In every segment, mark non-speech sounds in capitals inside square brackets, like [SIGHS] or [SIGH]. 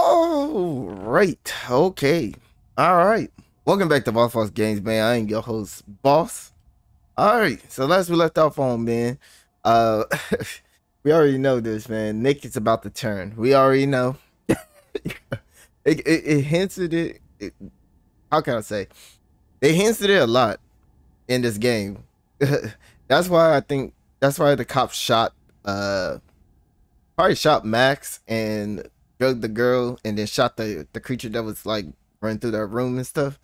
All right. Okay. All right. Welcome back to VozzVozz Games, man. I am your host, Vozz. All right. So last we left off on, man. Uh, [LAUGHS] we already know this, man. Nick is about to turn. We already know. [LAUGHS] it, it, it hinted it, it. How can I say? They hinted it a lot in this game. [LAUGHS] that's why I think. That's why the cops shot. Uh, probably shot Max and drugged the girl and then shot the the creature that was like running through that room and stuff.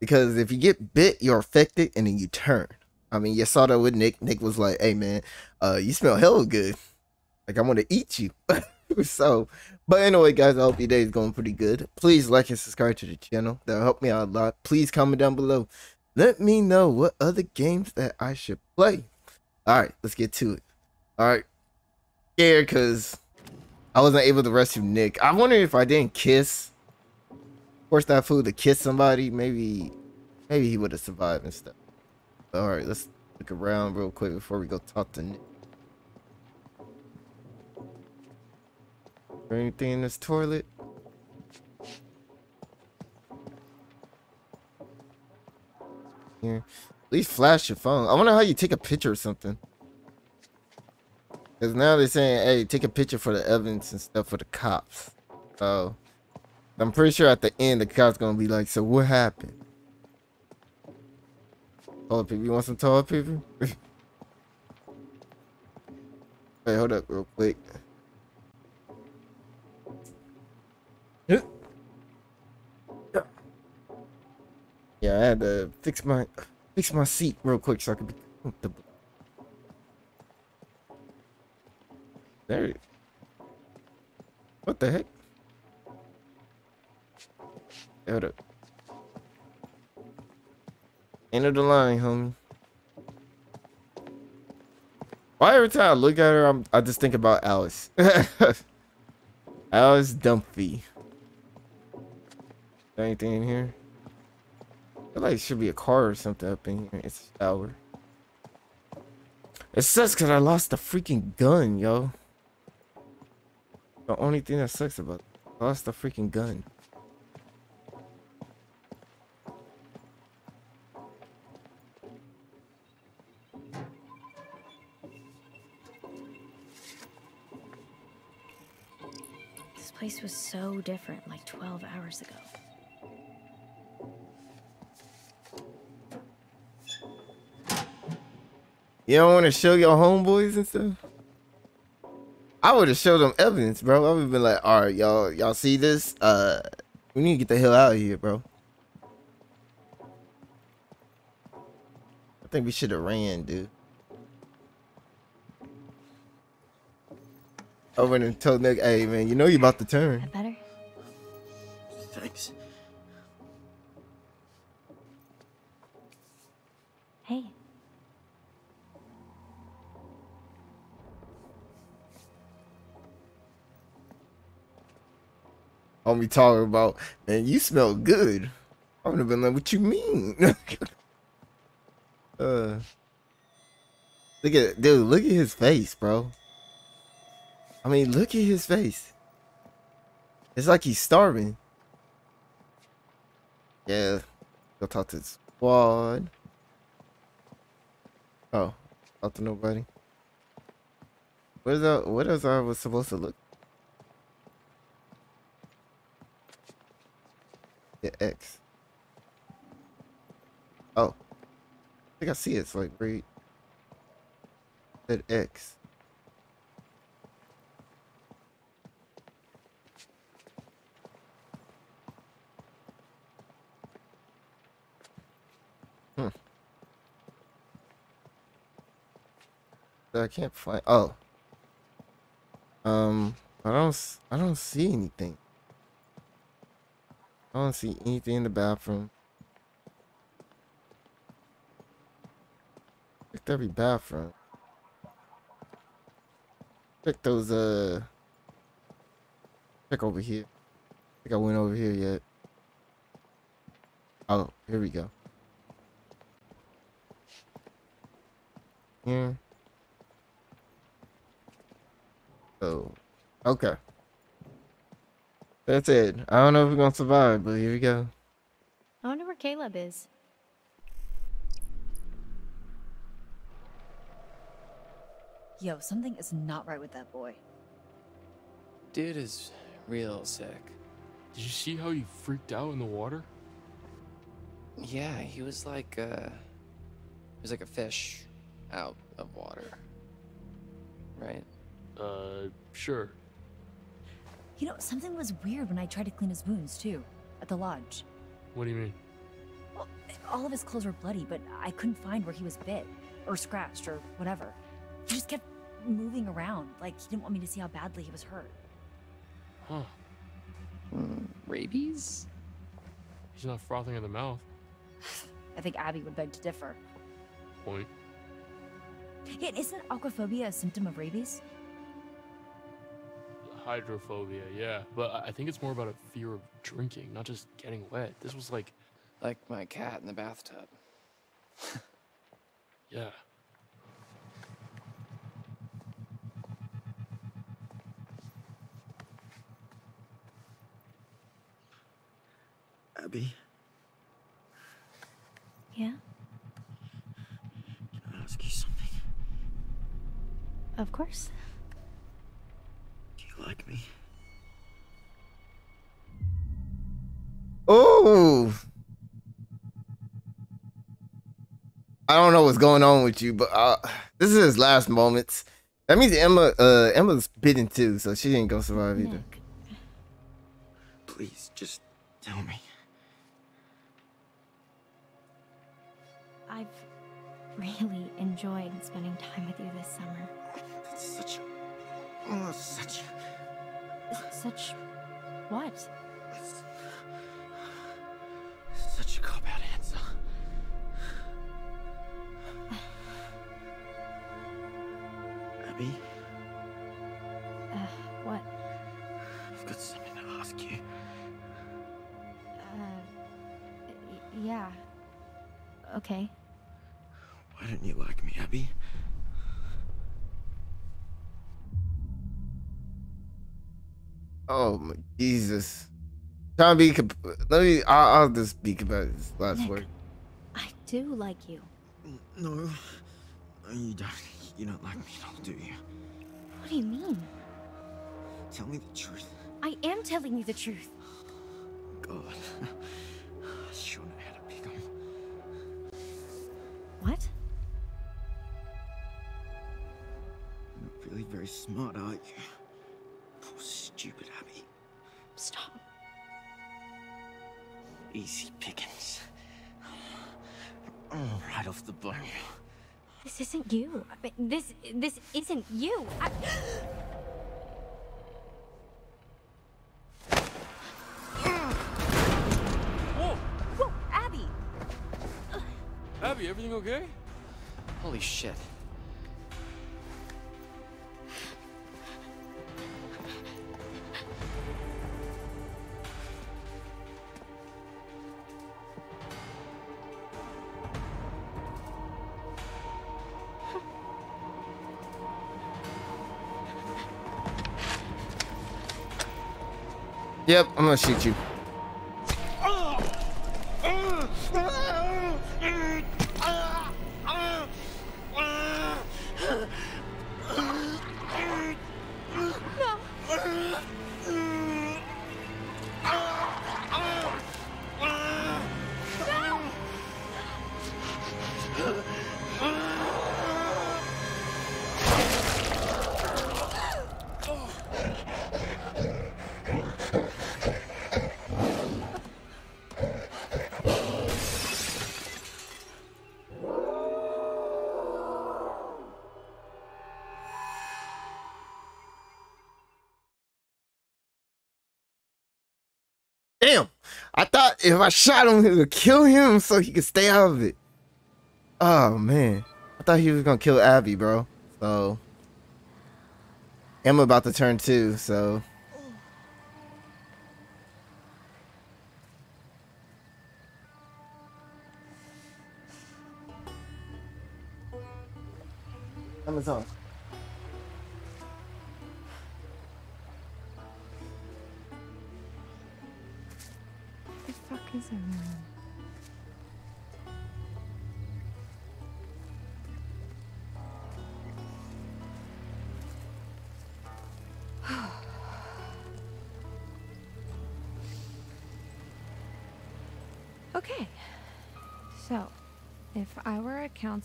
Because if you get bit, you're affected and then you turn. I mean, you saw that with Nick. Nick was like, "Hey man, uh, you smell hella good. Like I want to eat you." [LAUGHS] so, but anyway, guys, I hope your day is going pretty good. Please like and subscribe to the channel. That'll help me out a lot. Please comment down below. Let me know what other games that I should play. All right, let's get to it. All right, scared because I wasn't able to rescue Nick. I wonder if I didn't kiss, force that fool to kiss somebody, maybe, maybe he would have survived and stuff. All right, let's look around real quick before we go talk to Nick. Anything in this toilet? Here. At least flash your phone. I wonder how you take a picture or something. Because now they're saying, hey, take a picture for the evidence and stuff for the cops. So, I'm pretty sure at the end, the cops to be like, so what happened? Toilet paper. You want some toilet paper? [LAUGHS] Wait, hold up real quick. Yeah, I had to fix my fix my seat real quick so I could be comfortable. There. What the heck? Hold up. End of the line, homie. Why every time I look at her, I'm, I just think about Alice. [LAUGHS] Alice Dumpy. Anything in here? I feel like it should be a car or something up in here. It's shower. It sucks because I lost the freaking gun, yo. The only thing that sucks about it. Lost the freaking gun. This place was so different like 12 hours ago. You don't want to show your homeboys and stuff? I would have showed them evidence, bro. I would have been like, all right, y'all, y'all see this? Uh, we need to get the hell out of here, bro. I think we should have ran, dude. Over and told Nick, hey man, you know you about to turn. Better? Thanks. Homie talking about, man, you smell good. I would have been like, what you mean? [LAUGHS] uh, look at, dude, look at his face, bro. I mean, look at his face. It's like he's starving. Yeah, go talk to the squad. Oh, talk to nobody. What is that? What else I was supposed to look? The X. Oh. I think I see it. It's like right. That X. Hmm. I can't find. Oh. Um. I don't. I don't see anything. I don't see anything in the bathroom. Checked every bathroom. Check those, uh... Check over here. I think I went over here yet. Oh, here we go. Here. Oh, okay. That's it. I don't know if we're gonna survive, but here we go. I wonder where Caleb is. Yo, something is not right with that boy. Dude is real sick. Did you see how he freaked out in the water? Yeah, he was like uh he was like a fish out of water. Right? Uh, sure. You know, something was weird when I tried to clean his wounds, too, at the lodge. What do you mean? Well, all of his clothes were bloody, but I couldn't find where he was bit, or scratched, or whatever. He just kept moving around, like he didn't want me to see how badly he was hurt. Huh. Mm, rabies? He's not frothing at the mouth. [LAUGHS] I think Abby would beg to differ. Point. Yeah, isn't aquaphobia a symptom of rabies? Hydrophobia, yeah. But I think it's more about a fear of drinking, not just getting wet. This was like, Like my cat in the bathtub. [LAUGHS] yeah. Know what's going on with you, but uh, this is his last moments. That means Emma, uh, Emma's bitten too, so she ain't gonna survive either. Nick. Please, just tell me. I've really enjoyed spending time with you this summer. That's such. Oh, such. Such what? Abby, Uh, what? I've got something to ask you. Uh, y- yeah. Okay. Why don't you like me, Abby? Oh my Jesus. Trying to be. comp- Let me. I'll, I'll just speak about this last Nick. word. I do like you. No, no, you don't. You don't like me at all, do you? What do you mean? Tell me the truth. I am telling you the truth. God, [LAUGHS] I sure know how to pick 'em. What? You're not really very smart, are you? Poor stupid Abby. Stop. Easy pickings. Right off the bone. This isn't you. I mean, this this isn't you. I... Whoa! Whoa, Abby! Abby, everything okay? Holy shit. Yep, I'm gonna shoot you. I thought if I shot him, it would kill him so he could stay out of it. Oh man, I thought he was gonna kill Abby, bro. So Emma about to turn two, so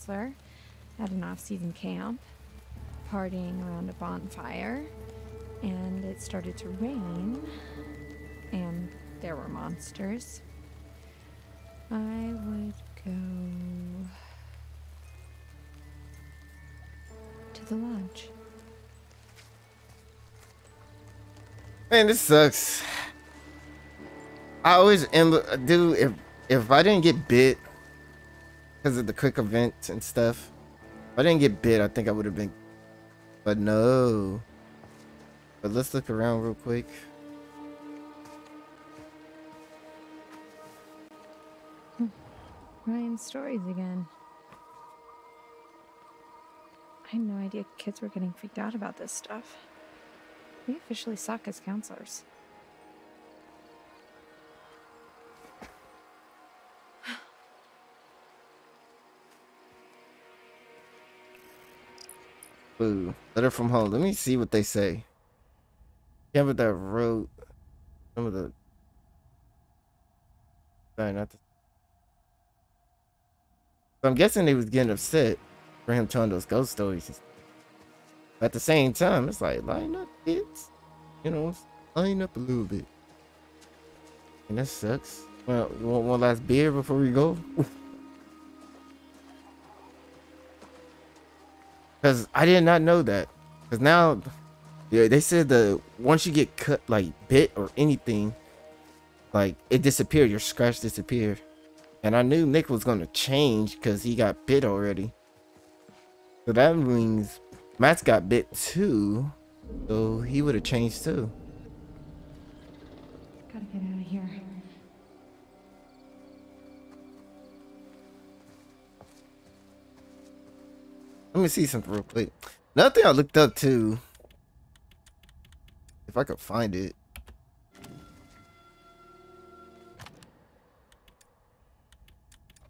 counselor at an off-season camp, partying around a bonfire, and it started to rain, and there were monsters, I would go to the lodge. Man, this sucks. I always am, dude. If if I didn't get bit because of the quick events and stuff, if I didn't get bit, I think I would have been. But no. But let's look around real quick. Ryan's stories again. I had no idea kids were getting freaked out about this stuff. We officially suck as counselors. Boo. Letter from home. Let me see what they say. Camp that wrote some of the. Sorry, not the. So I'm guessing they was getting upset for him telling those ghost stories. But At the same time, it's like line up, kids. You know, line up a little bit. And that sucks. Well, you want one last beer before we go? [LAUGHS] Because I did not know that. Because now, yeah, they said the once you get cut, like bit or anything, like it disappeared. Your scratch disappeared. And I knew Nick was gonna change because he got bit already. So that means Matt's got bit too. So he would have changed too. Let me see something real quick. Another thing I looked up too. If I could find it.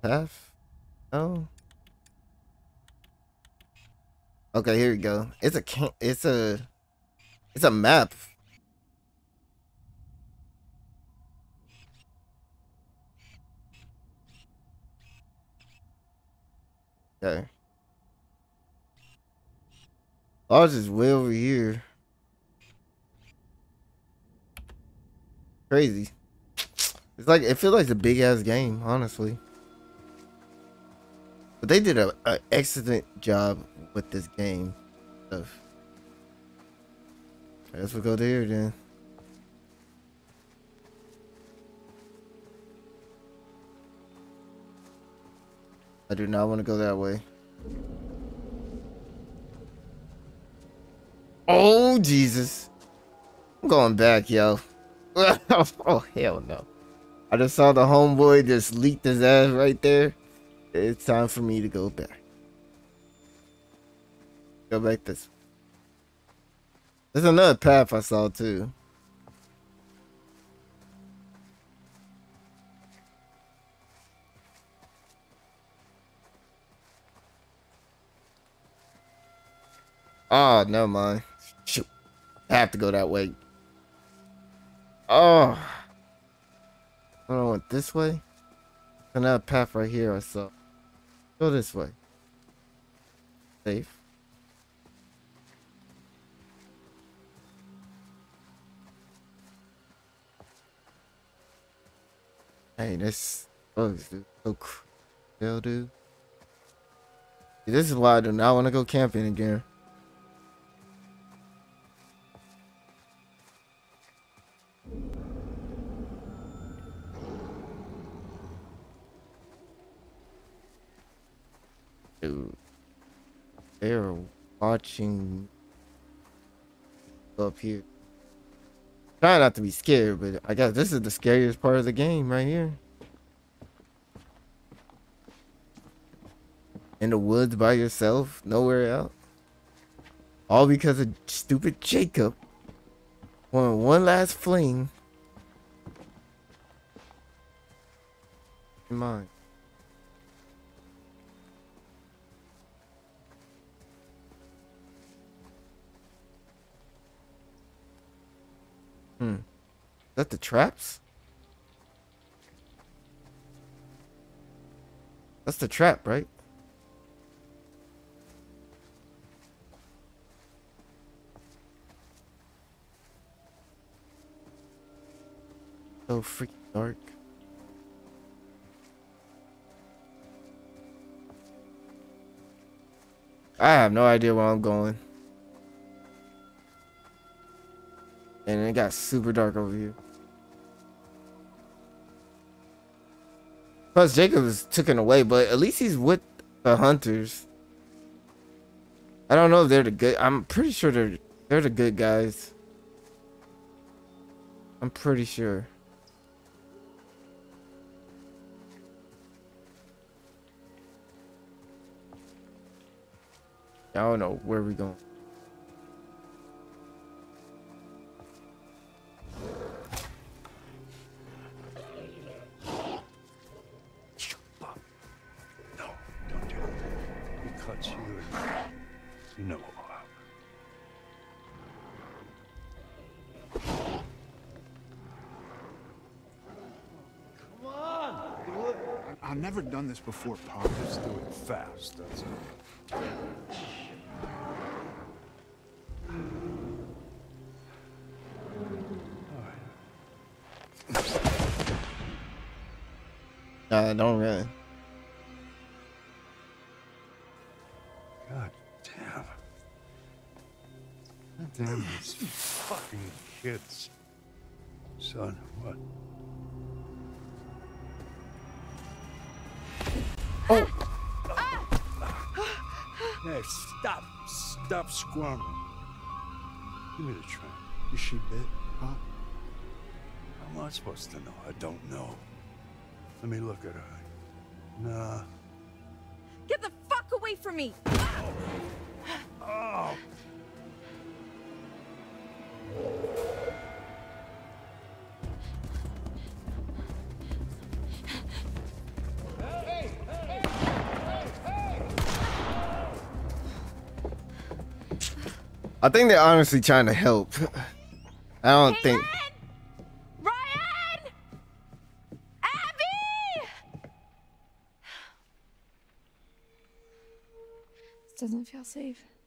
Path? Oh. Okay, here we go. It's a it's a it's a map. Okay. Ours is way over here. Crazy. It's like it feels like a big ass game, honestly. But they did a, a excellent job with this game stuff. I guess we'll go there then. I do not want to go that way. Oh Jesus! I'm going back, yo. [LAUGHS] oh hell no! I just saw the homeboy just leaked his ass right there. It's time for me to go back. Go back this. There's another path I saw too. Oh, never mind. I have to go that way. Oh. I don't want this way. Another path right here I saw. Go this way. Safe. Hey, this bugs, dude. So hell, dude. See, This is why I do not want to go camping again. Dude. They're watching up here. Try not to be scared, but I guess this is the scariest part of the game right here. In the woods by yourself, nowhere else. All because of stupid Jacob. Wanted one last fling. mind. Hmm. Is that the traps? That's the trap, right? So freaking dark. I have no idea where I'm going. And it got super dark over here. Plus, Jacob is taken away, but at least he's with the hunters. I don't know if they're the good. I'm pretty sure they're they're the good guys. I'm pretty sure. I don't know where we going. No, don't do it. He cuts you. You know what. I've never done this before, Pop. Just do it fast, that's all. Nah, don't run. God damn. God damn these fucking kids. Son, what? Oh! Hey, stop. Stop squirming. Give me the tray. Is she bit, Huh? How am I supposed to know? I don't know. Let me look at her. Nah. Get the fuck away from me! Oh! I think they're honestly trying to help. I don't think. Ryan! Feel safe.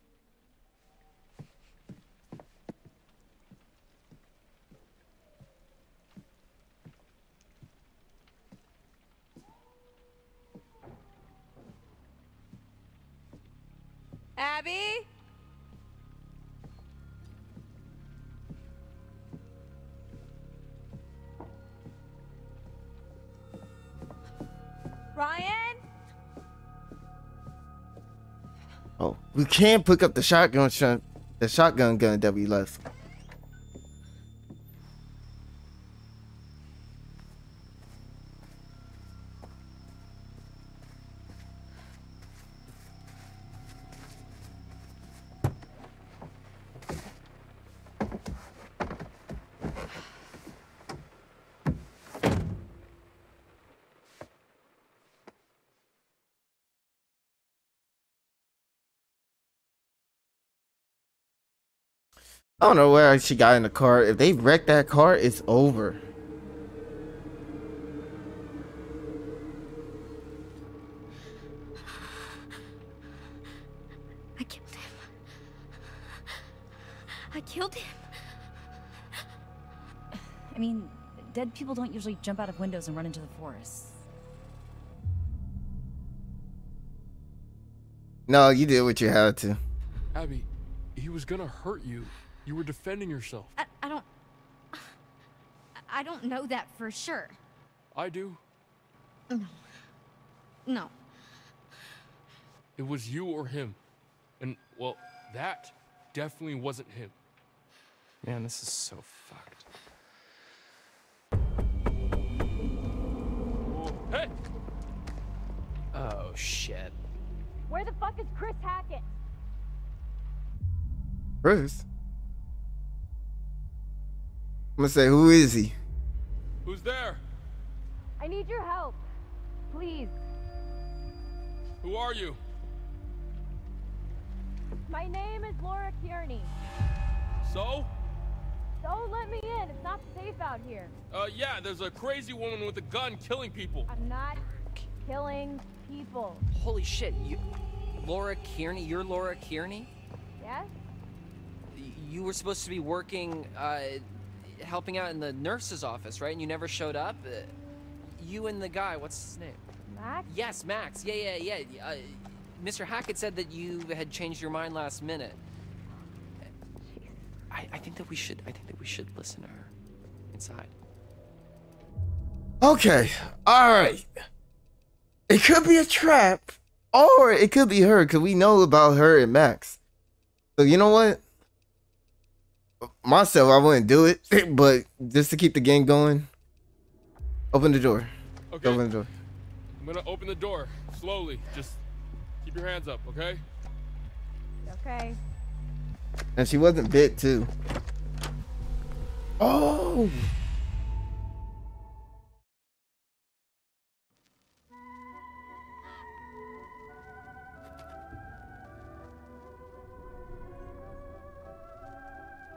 We can pick up the shotgun shot, the shotgun gun that we left. I don't know where she got in the car. If they wreck that car, it's over. I killed him. I killed him. I mean, dead people don't usually jump out of windows and run into the forest. No, you did what you had to. Abby, he was gonna hurt you. You were defending yourself. I, I don't. I don't know that for sure. I do. No. No. It was you or him. And, well, that definitely wasn't him. Man, this is so fucked. Hey! Oh shit. Where the fuck is Chris Hackett? Chris. I'm gonna say, who is he? Who's there? I need your help. please. Who are you? My name is Laura Kearney. So? Don't let me in. It's not safe out here. Uh, yeah, there's a crazy woman with a gun killing people. I'm not killing people. Holy shit, you. Laura Kearney? You're Laura Kearney? Yes? You were supposed to be working, uh, helping out in the nurse's office, right? And you never showed up? Uh, you and the guy, what's his name? Max? Yes, Max. Yeah, yeah, yeah. Uh, Mr. Hackett said that you had changed your mind last minute. I, I think that we should. I think that we should listen to her inside. Okay. All right. It could be a trap, or it could be her, because we know about her and Max. So you know what? Myself, I wouldn't do it, [CLEARS THROAT] but just to keep the game going, open the door. Okay. Open the door. I'm gonna open the door slowly. Just keep your hands up, okay? Okay. And she wasn't bit too. Oh.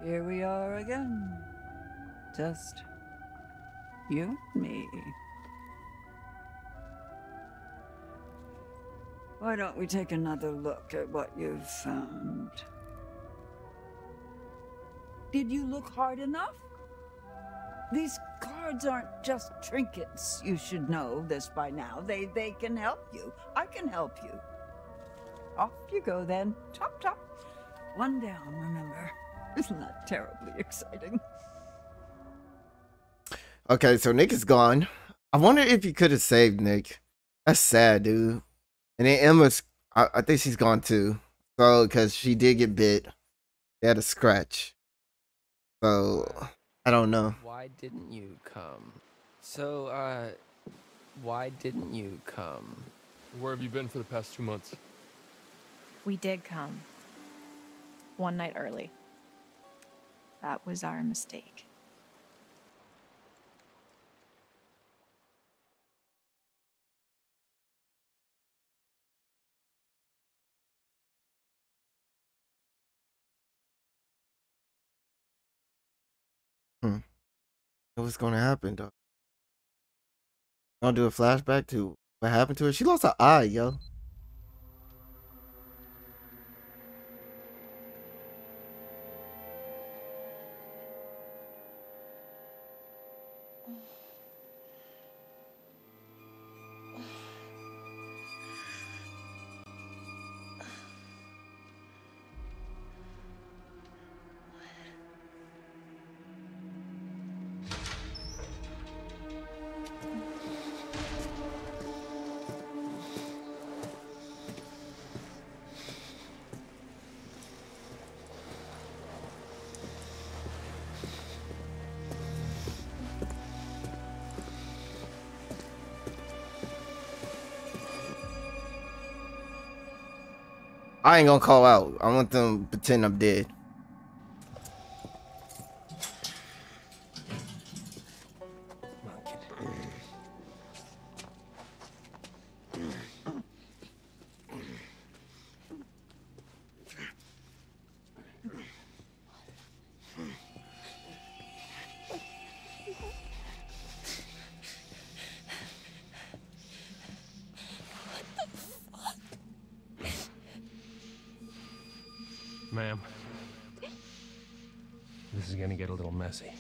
Here we are again. Just you and me. Why don't we take another look at what you've found? Did you look hard enough? These cards aren't just trinkets. You should know this by now. They they can help you. I can help you. Off you go then. Chop chop. One down, remember. Isn't that terribly exciting? Okay, so Nick is gone. I wonder if you could have saved Nick. That's sad, dude. And then Emma's, I, I think she's gone too. So, because she did get bit, they had a scratch. So, I don't know. Why didn't you come? So, uh, why didn't you come? Where have you been for the past two months? We did come. One night early. That was our mistake. Hmm. What's gonna happen though? I'll do a flashback to what happened to her? She lost her eye, yo. I ain't gonna call out. I want them to pretend I'm dead. Ma'am. This is gonna get a little messy.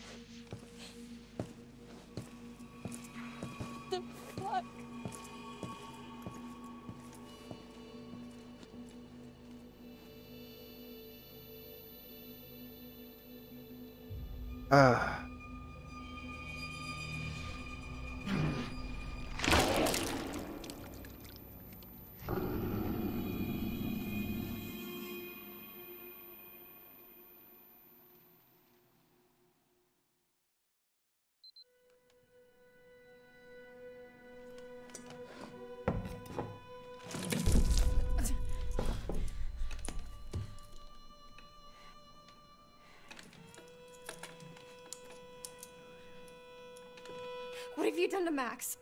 What have you done to Max?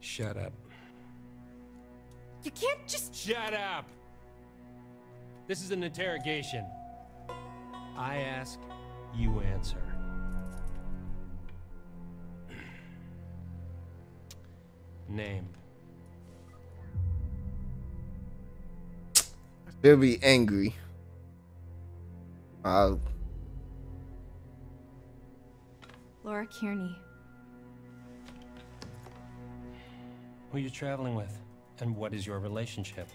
Shut up. You can't just. Shut up! This is an interrogation. I ask, you answer. Name. They'll be angry. Uh, Laura Kearney. Who you traveling with? And what is your relationship?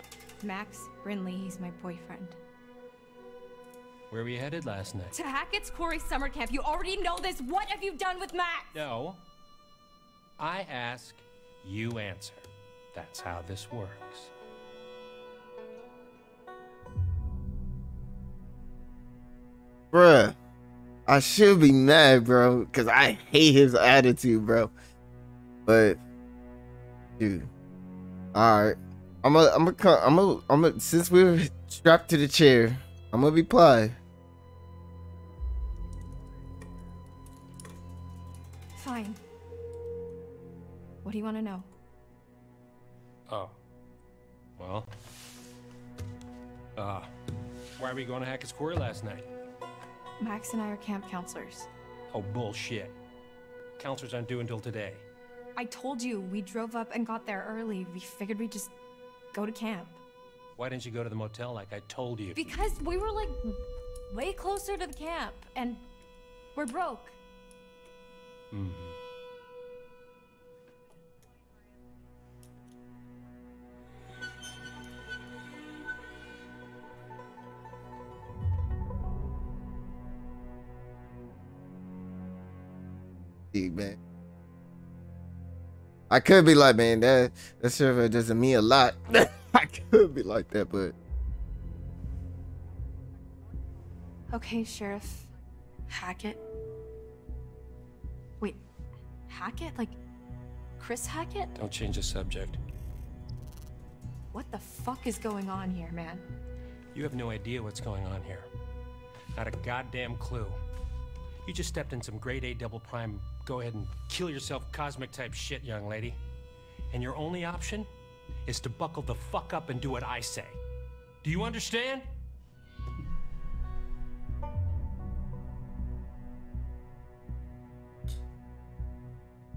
Max Brinley, he's my boyfriend. Where were you headed last night? To Hackett's Quarry summer camp. You already know this. What have you done with Max? No. I ask, you answer. That's how this works. bruh, I should be mad, bro, because I hate his attitude, bro. But, dude, all right, I'm gonna, I'm gonna, I'm gonna, I'm gonna, since we're strapped to the chair, I'm gonna reply. Fine. What do you want to know? Oh. Well. Uh, why were we going to Hackett's Quarry last night? Max and I are camp counselors. Oh, bullshit. Counselors aren't due until today. I told you, we drove up and got there early. We figured we'd just go to camp. Why didn't you go to the motel like I told you? Because we were like way closer to the camp and we're broke. hmm Dude, man. I could be like, man, that that server doesn't mean a lot. [LAUGHS] I could be like that, but Okay, Sheriff Hackett. Wait, Hackett? Like Chris Hackett? Don't change the subject. What the fuck is going on here, man? You have no idea what's going on here. Not a goddamn clue. You just stepped in some grade A double prime, go ahead and kill yourself cosmic type shit, young lady. And your only option is to buckle the fuck up and do what I say. Do you understand?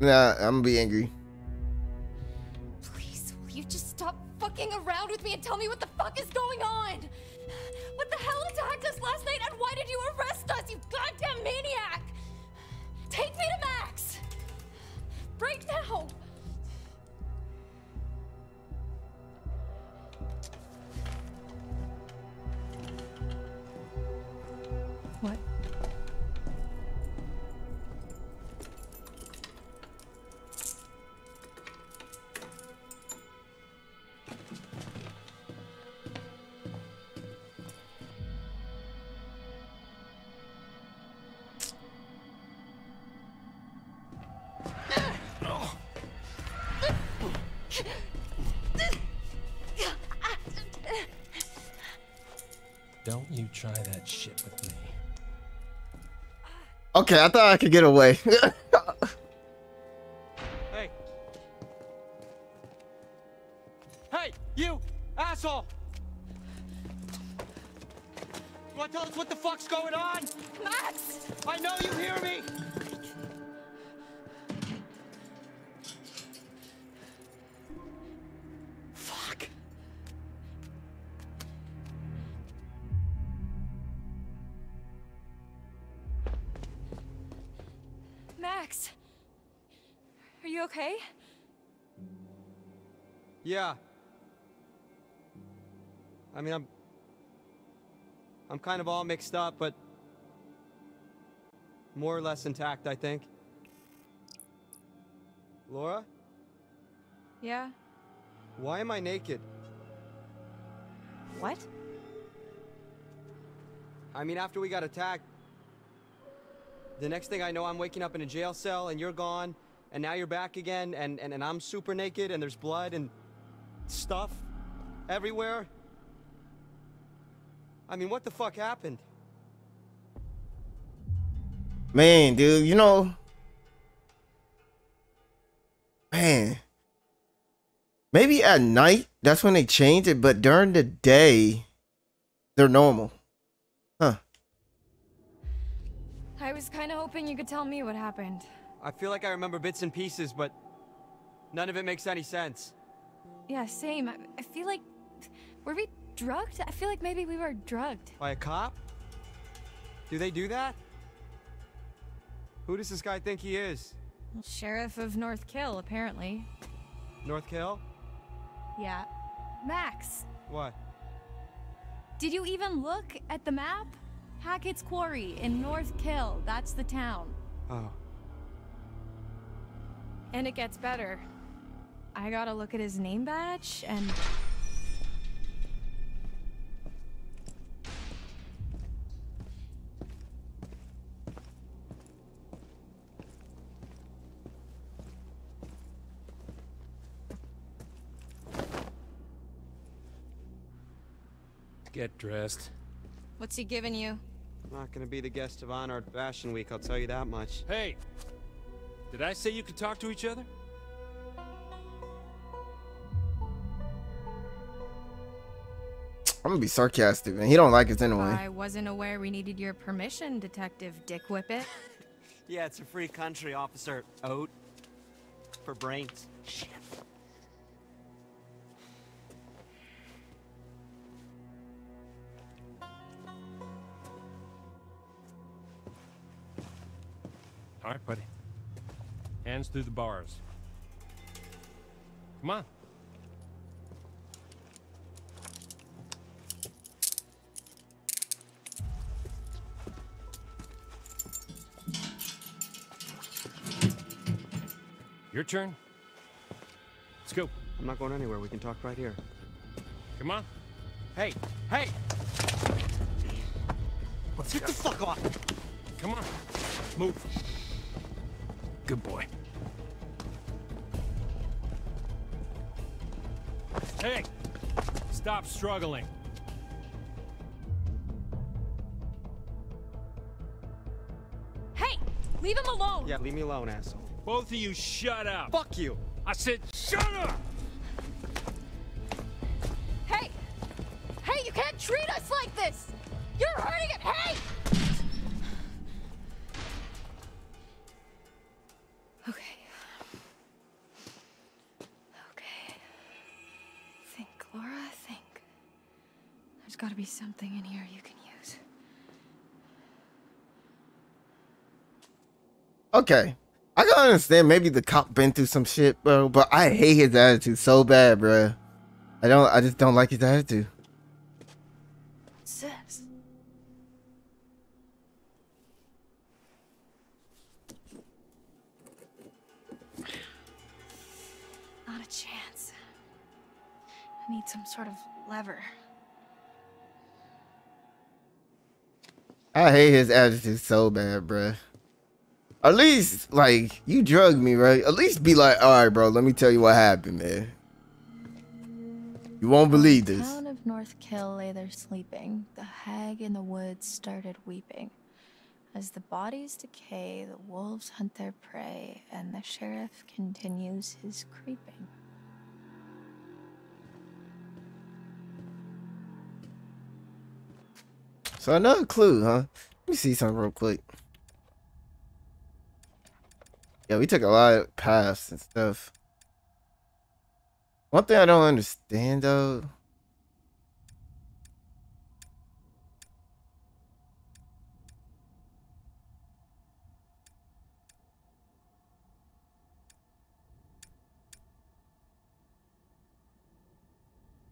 nah, I'm gonna be angry. Please, will you just stop fucking around with me and tell me what the fuck is going on? What the hell attacked us last night and why did you arrest us, you goddamn maniac? Take me to Max! Right now! Okay, I thought I could get away. [LAUGHS] Yeah. I mean, I'm. I'm kind of all mixed up, but. More or less intact, I think. Laura? Yeah? Why am I naked? What? I mean, after we got attacked, the next thing I know, I'm waking up in a jail cell and you're gone, and now you're back again, and, and, and I'm super naked, and there's blood and stuff everywhere. I mean, what the fuck happened? man, dude, you know, man, Maybe at night, that's when they change it, but during the day, they're normal. Huh. I was kind of hoping you could tell me what happened. I feel like I remember bits and pieces, but none of it makes any sense. Yeah, same. I, I feel like. Were we drugged? I feel like maybe we were drugged. By a cop? Do they do that? Who does this guy think he is? Sheriff of North Kill, apparently. North Kill? Yeah. Max, What? did you even look at the map? Hackett's Quarry in North Kill. That's the town. Oh. And it gets better. I gotta look at his name badge and. Get dressed. What's he giving you? Not gonna be the guest of honor at Fashion Week, I'll tell you that much. Hey! Did I say you could talk to each other? I'm gonna be sarcastic, man. He don't like us anyway. I wasn't aware we needed your permission, Detective Dick Whippet. [LAUGHS] Yeah, it's a free country, Officer Oat. For brains. Shit. All right, buddy. Hands through the bars. Come on. Your turn. Let's go. I'm not going anywhere, we can talk right here. Come on. Hey! Hey! Let's get the fuck off! Come on. Move. Good boy. Hey! Stop struggling. Hey! Leave him alone! Yeah, leave me alone, asshole. Both of you shut up. Fuck you! I said shut up! Hey! Hey, you can't treat us like this! You're hurting it! Hey! Okay. Okay. Think, Laura, think. There's gotta be something in here you can use. Okay. I can understand maybe the cop been through some shit, bro, but I hate his attitude so bad, bro. I don't I just don't like his attitude. This? Not a chance. I need some sort of lever. I hate his attitude so bad, bro. At least, like, you drugged me, right? At least be like, all right, bro, let me tell you what happened, man. You won't believe this. town of North Kill lay there sleeping, the hag in the woods started weeping. As the bodies decay, the wolves hunt their prey, and the sheriff continues his creeping. So another clue, huh? Let me see something real quick. Yeah, we took a lot of paths and stuff. One thing I don't understand though.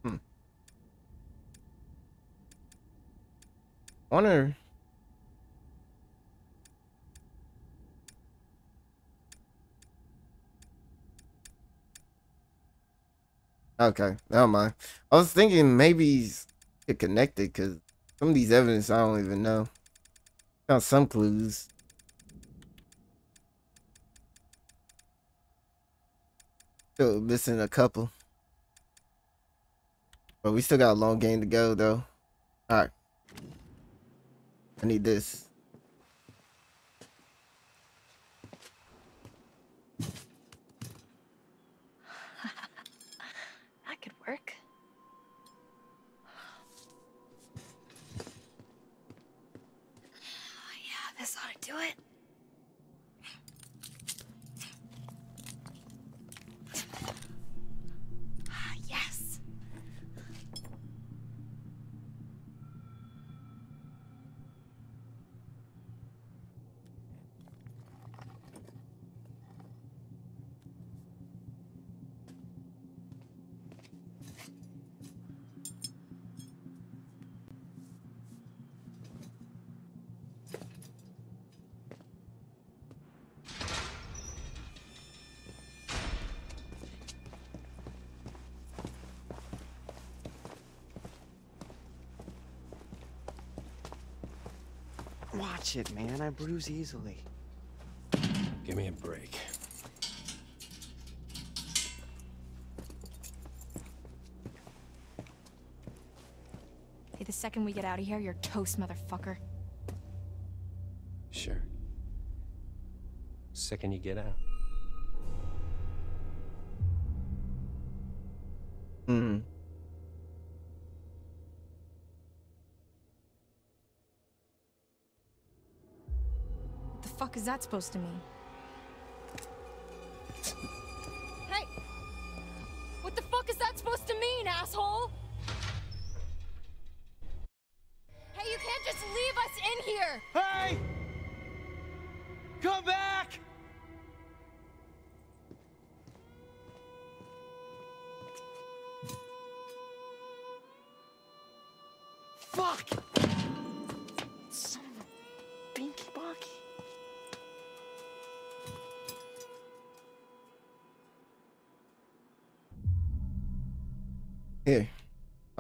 Hmm. Wonder. Okay, never mind. I was thinking maybe it connected because some of these evidence I don't even know. Found some clues. Still missing a couple. But we still got a long game to go though. Alright. I need this. Watch it, man. I bruise easily. Give me a break. Hey, the second we get out of here, you're toast, motherfucker. Sure. Second you get out. Is that supposed to mean?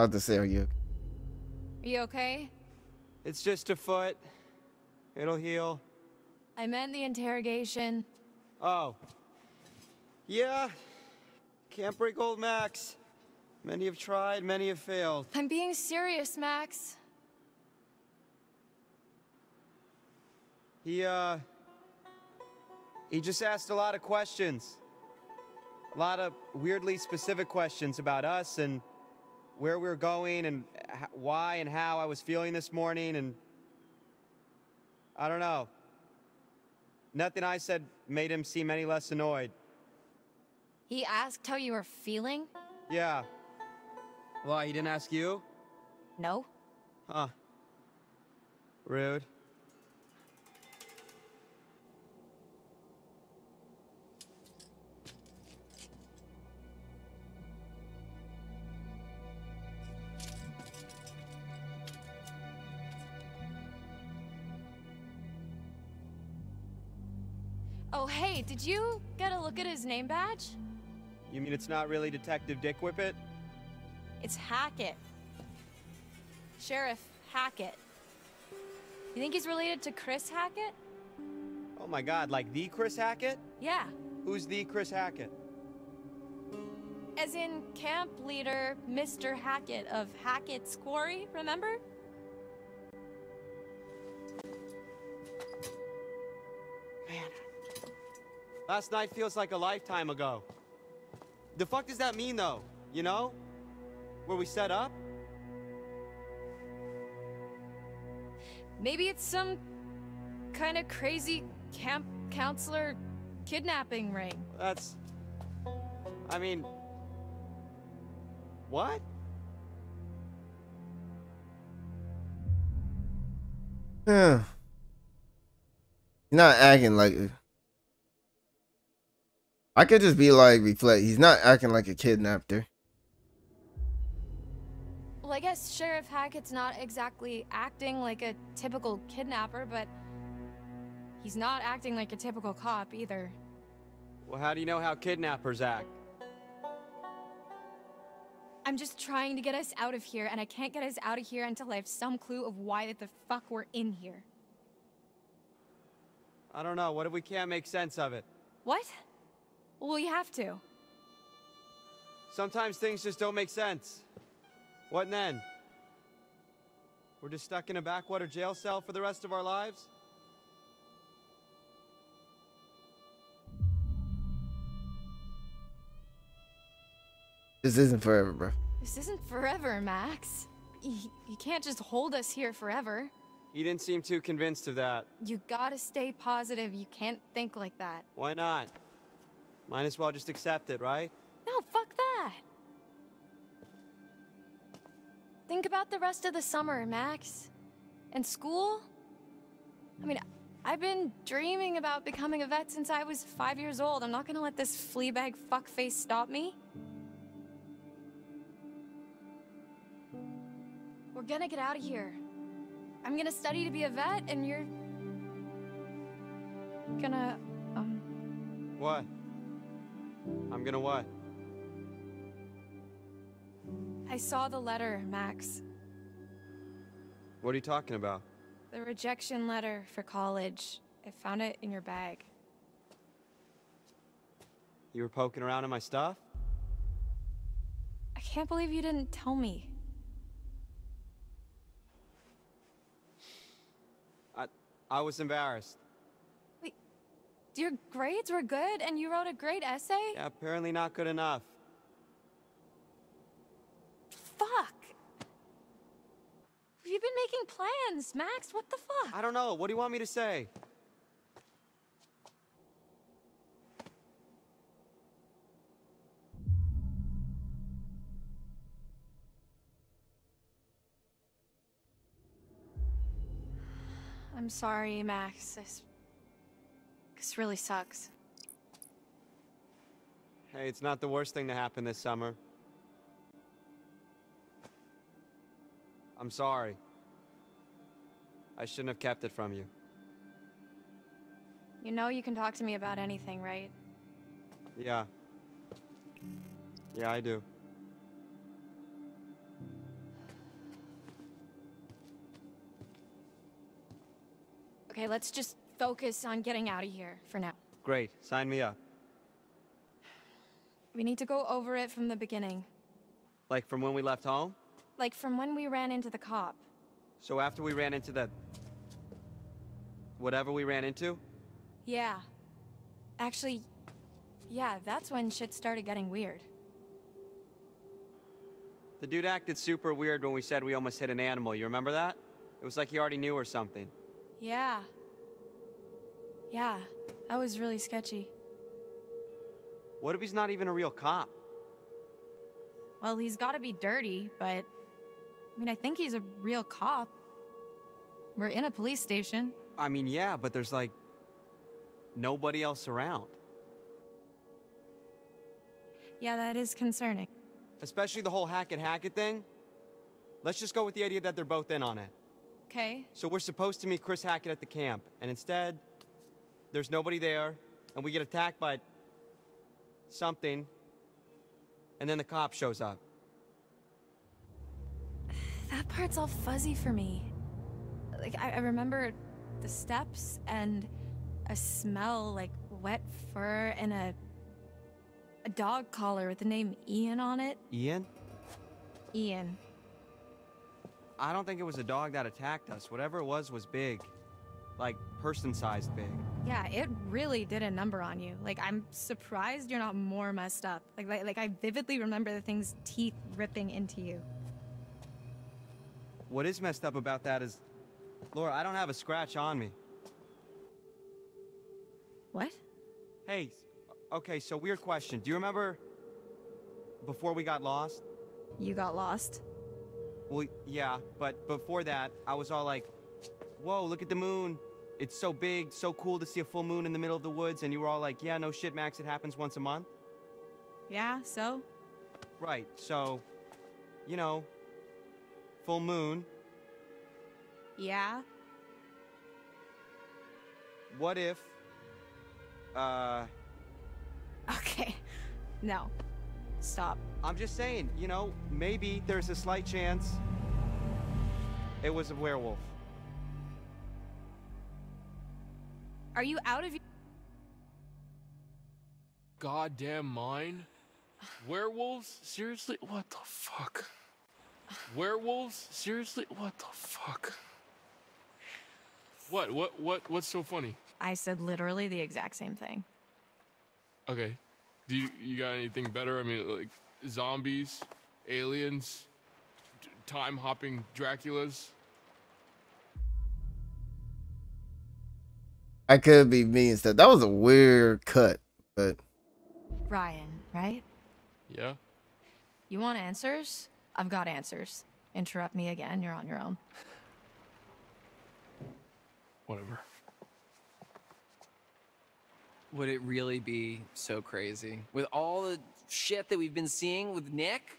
I'll just say, are you? Are you okay? It's just a foot. It'll heal. I meant the interrogation. Oh. Yeah. Can't break old Max. Many have tried, many have failed. I'm being serious, Max. He, uh. He just asked a lot of questions. A lot of weirdly specific questions about us and where we were going and why and how I was feeling this morning and. I don't know. Nothing I said made him seem any less annoyed. He asked how you were feeling? Yeah. Why, he didn't ask you? No. Huh. Rude. Did you get a look at his name badge? You mean it's not really Detective Dick Whippet? It's Hackett. Sheriff Hackett. You think he's related to Chris Hackett? Oh my god, like the Chris Hackett? Yeah. Who's the Chris Hackett? As in camp leader Mr. Hackett of Hackett's Quarry, remember? Last night feels like a lifetime ago. The fuck does that mean, though? You know? Where we set up? Maybe it's some kind of crazy camp counselor kidnapping ring. That's. I mean. What? Yeah. He's not acting like it. I could just be like reflect. He's not acting like a kidnapper. Well, I guess Sheriff Hackett's not exactly acting like a typical kidnapper, but he's not acting like a typical cop either. Well, how do you know how kidnappers act? I'm just trying to get us out of here, and I can't get us out of here until I have some clue of why the fuck we're in here. I don't know. What if we can't make sense of it? What? Well, you have to. Sometimes things just don't make sense. What then? We're just stuck in a backwater jail cell for the rest of our lives? This isn't forever, bro. This isn't forever, Max. Y- you can't just hold us here forever. He didn't seem too convinced of that. You gotta stay positive. You can't think like that. Why not? Might as well just accept it, right? No, fuck that. Think about the rest of the summer, Max. And school? I mean, I've been dreaming about becoming a vet since I was five years old. I'm not gonna let this fleabag fuckface stop me. We're gonna get out of here. I'm gonna study to be a vet, and you're gonna, um, What? I'm gonna what? I saw the letter, Max. What are you talking about? The rejection letter for college. I found it in your bag. You were poking around in my stuff? I can't believe you didn't tell me. I I was embarrassed. Your grades were good, and you wrote a great essay? Yeah, apparently not good enough. Fuck! You've been making plans, Max. What the fuck? I don't know. What do you want me to say? I'm sorry, Max. This, this really sucks. Hey, it's not the worst thing to happen this summer. I'm sorry. I shouldn't have kept it from you. You know you can talk to me about anything, right? Yeah. Yeah, I do. Okay, let's just focus on getting out of here for now. Great. Sign me up. We need to go over it from the beginning. Like from when we left home? Like from when we ran into the cop. So after we ran into the... Whatever we ran into? Yeah. Actually, yeah, that's when shit started getting weird. The dude acted super weird when we said we almost hit an animal. You remember that? It was like he already knew or something. Yeah. Yeah, that was really sketchy. What if he's not even a real cop? Well, he's gotta be dirty, but... I mean, I think he's a real cop. We're in a police station. I mean, yeah, but there's like... Nobody else around. Yeah, that is concerning. Especially the whole Hackett Hackett thing. Let's just go with the idea that they're both in on it. Okay. So we're supposed to meet Chris Hackett at the camp, and instead, there's nobody there, and we get attacked by something, and then the cop shows up. [SIGHS] That part's all fuzzy for me. Like, I, I remember the steps and a smell like wet fur and a a dog collar with the name Ian on it. Ian? Ian. I don't think it was a dog that attacked us. Whatever it was was big. Like, person-sized big. Yeah, it really did a number on you. Like, I'm surprised you're not more messed up. Like, like, like I vividly remember the thing's teeth ripping into you. What is messed up about that is... Laura, I don't have a scratch on me. What? Hey, okay, so weird question. Do you remember before we got lost? You got lost? Well, yeah, but before that, I was all like, whoa, look at the moon. It's so big, so cool to see a full moon in the middle of the woods. And you were all like, yeah, no shit, Max, it happens once a month. Yeah, so? Right, so, you know, full moon. Yeah. What if, uh, Okay. [LAUGHS] No. Stop. I'm just saying, you know, maybe there's a slight chance it was a werewolf. Are you out of your Goddamn mind? Werewolves? Seriously? What the fuck? Werewolves? Seriously? What the fuck? What? What? What? What's so funny? I said literally the exact same thing. Okay. Do you, you got anything better? I mean, like zombies, aliens, time hopping Draculas. I could be me and stuff. That was a weird cut, but Ryan, right? Yeah? You want answers? I've got answers. Interrupt me again, you're on your own. Whatever. Would it really be so crazy? With all the shit that we've been seeing with Nick?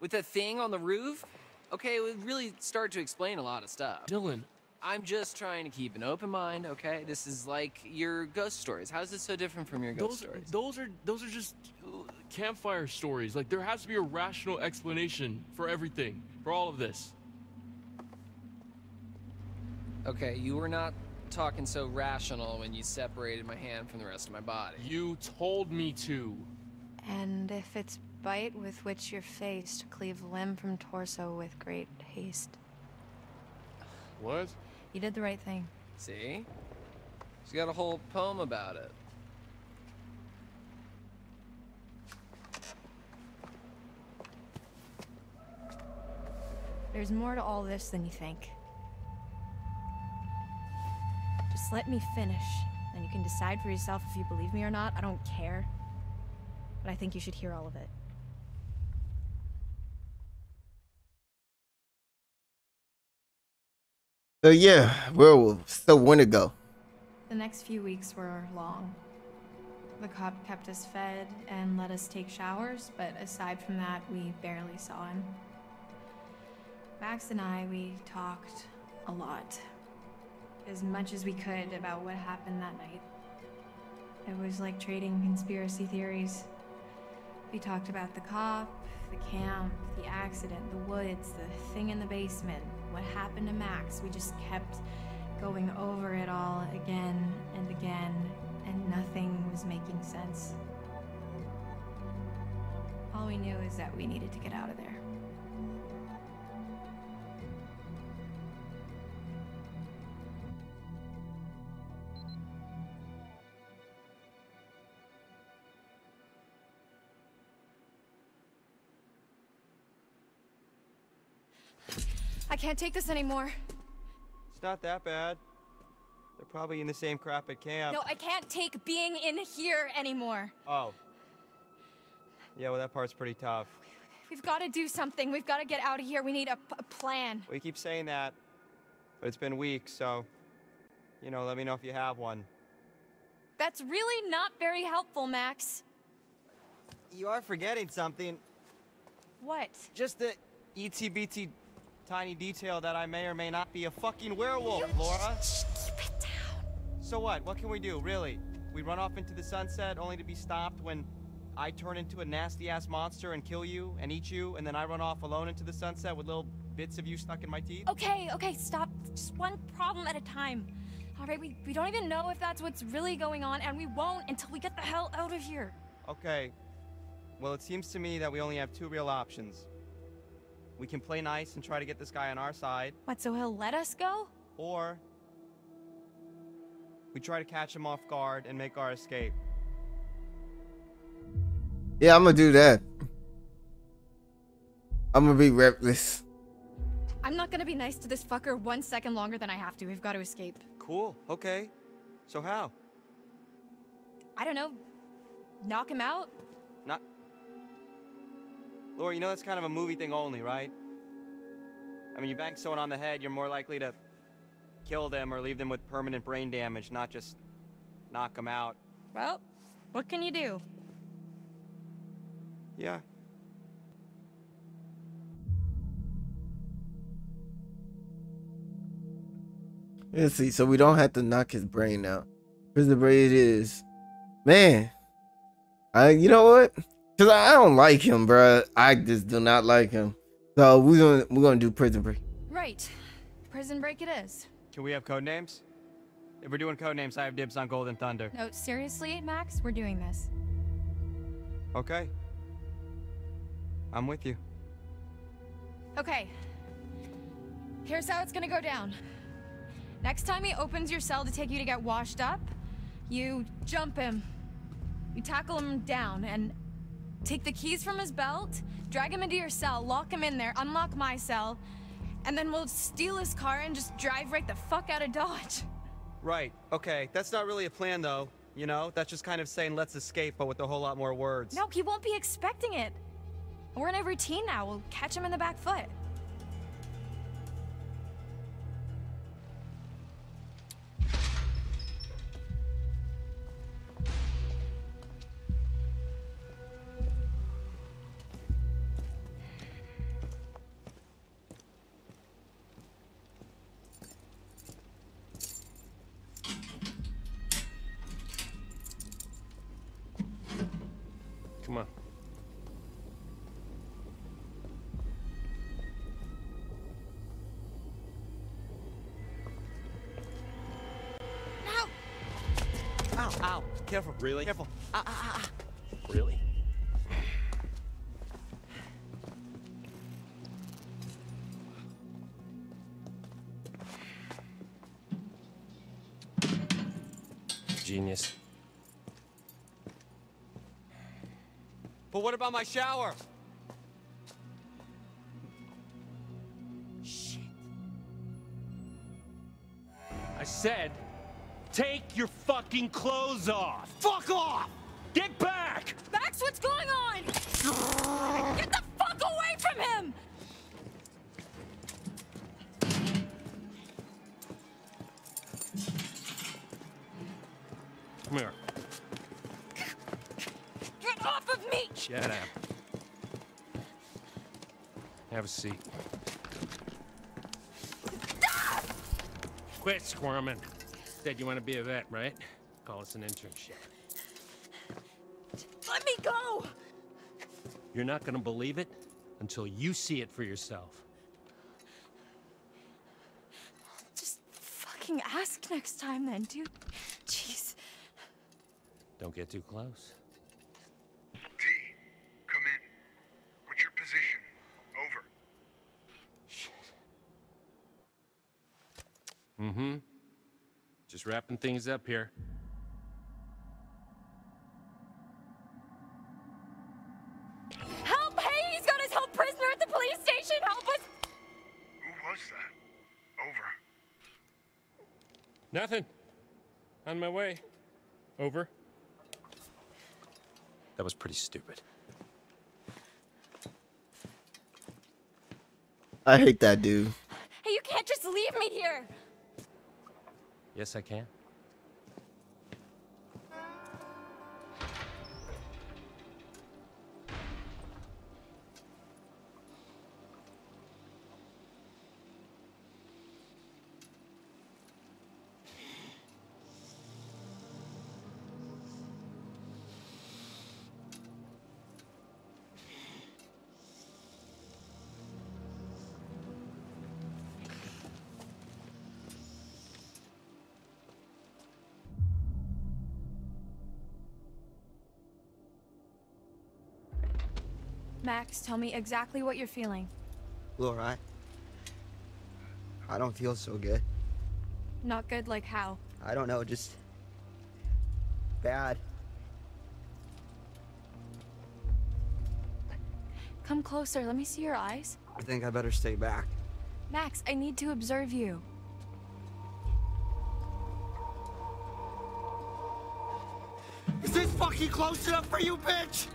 With the thing on the roof? Okay, it would really start to explain a lot of stuff. Dylan. I'm just trying to keep an open mind, okay? This is like your ghost stories. How is this so different from your ghost Those, stories? those are those are just uh, campfire stories. Like there has to be a rational explanation for everything, for all of this. Okay, you were not talking so rational when you separated my hand from the rest of my body. You told me to. And if it's bite with which you're faced, cleave limb from torso with great haste. What? You did the right thing. See? She's got a whole poem about it. There's more to all this than you think. Just let me finish, and you can decide for yourself if you believe me or not. I don't care. But I think you should hear all of it. So yeah, werewolf. So go? The next few weeks were long. The cop kept us fed and let us take showers, but aside from that, we barely saw him. Max and I, we talked a lot. As much as we could about what happened that night. It was like trading conspiracy theories. We talked about the cop, the camp, the accident, the woods, the thing in the basement, what happened to Max. We just kept going over it all again and again, and nothing was making sense. All we knew is that we needed to get out of there. I can't take this anymore. It's not that bad. They're probably in the same crap at camp. No, I can't take being in here anymore. Oh. Yeah, well, that part's pretty tough. We've got to do something. We've got to get out of here. We need a, plan. We keep saying that, but it's been weeks, so, you know, let me know if you have one. That's really not very helpful, Max. You are forgetting something. What? Just the ETBT tiny detail that I may or may not be a fucking werewolf, Laura. Keep it down. So what? What can we do, really? We run off into the sunset only to be stopped when I turn into a nasty ass monster and kill you and eat you, and then I run off alone into the sunset with little bits of you stuck in my teeth? Okay, okay, stop. Just one problem at a time. All right, we, we don't even know if that's what's really going on, and we won't until we get the hell out of here. Okay. Well, it seems to me that we only have two real options. We can play nice and try to get this guy on our side, What, so he'll let us go? or we try to catch him off guard and make our escape. Yeah, I'm gonna do that. I'm gonna be reckless. I'm not gonna be nice to this fucker one second longer than I have to. We've got to escape. Cool. Okay. So how? I don't know. Knock him out? Not. Laura, you know that's kind of a movie thing only, right? I mean, you bang someone on the head, you're more likely to kill them or leave them with permanent brain damage, not just knock them out. Well, what can you do? Yeah. Let's see. So we don't have to knock his brain out. Because the brain it is. Man. I you know what? Cause I don't like him, bruh. I just do not like him. So we're gonna we're gonna do prison break. Right. Prison break it is. Can we have code names? If we're doing code names, I have dibs on Golden Thunder. No, seriously, Max, we're doing this. Okay. I'm with you. Okay. Here's how it's gonna go down. Next time he opens your cell to take you to get washed up, you jump him. You tackle him down and take the keys from his belt, drag him into your cell, lock him in there, unlock my cell, and then we'll steal his car and just drive right the fuck out of Dodge. Right, okay. That's not really a plan, though. You know? That's just kind of saying let's escape, but with a whole lot more words. No, he won't be expecting it. We're in a routine now. We'll catch him in the back foot. Ow. Careful. Really? Careful. Ah, ah, ah, ah. Really? Genius. But what about my shower? Take your fucking clothes off. Fuck off! Get back! Max, what's going on? Get the fuck away from him! Come here. Get off of me! Shut up. Have a seat. Stop! Quit squirming. Said you want to be a vet, right? Call us an internship. Let me go! You're not gonna believe it until you see it for yourself. Just fucking ask next time then, dude. Jeez. Don't get too close. T, Come in. What's your position? Over. Shit. Mm-hmm. Just wrapping things up here. Help! Hey, he's got his held prisoner at the police station! Help us! Who was that? Over. Nothing. On my way. Over. That was pretty stupid. I hate that dude. Hey, you can't just leave me here! Yes, I can. Max, tell me exactly what you're feeling. Laura, I, I don't feel so good. Not good like how? I don't know, just bad. Come closer, let me see your eyes. I think I better stay back. Max, I need to observe you. Is this fucking close enough for you, bitch?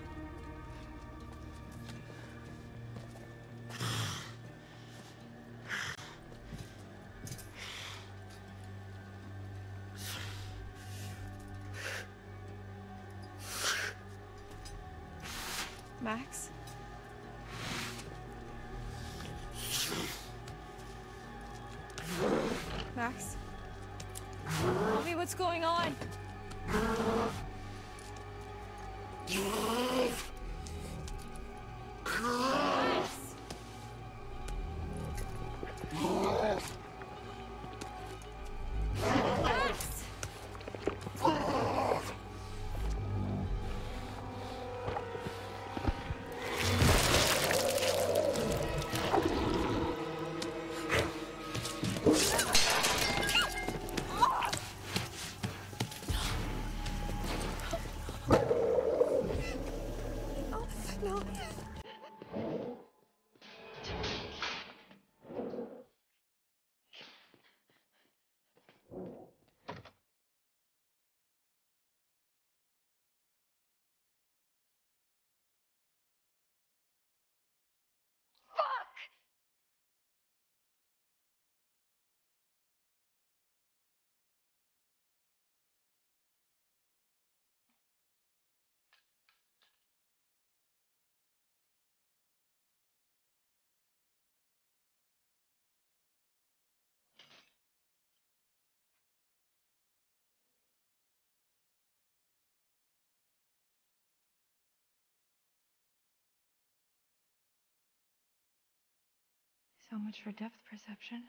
So much for depth perception.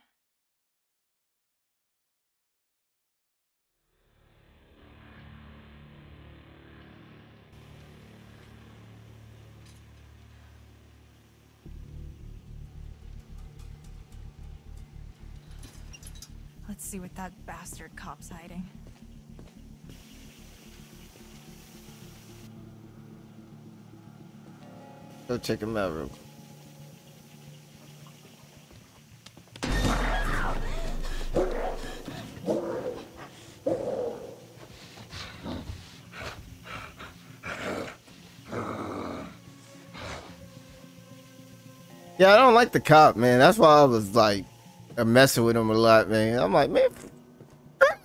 Let's see what that bastard cop's hiding. Go check him out real quick. Yeah, I don't like the cop, man. That's why I was like messing with him a lot, man. I'm like, man,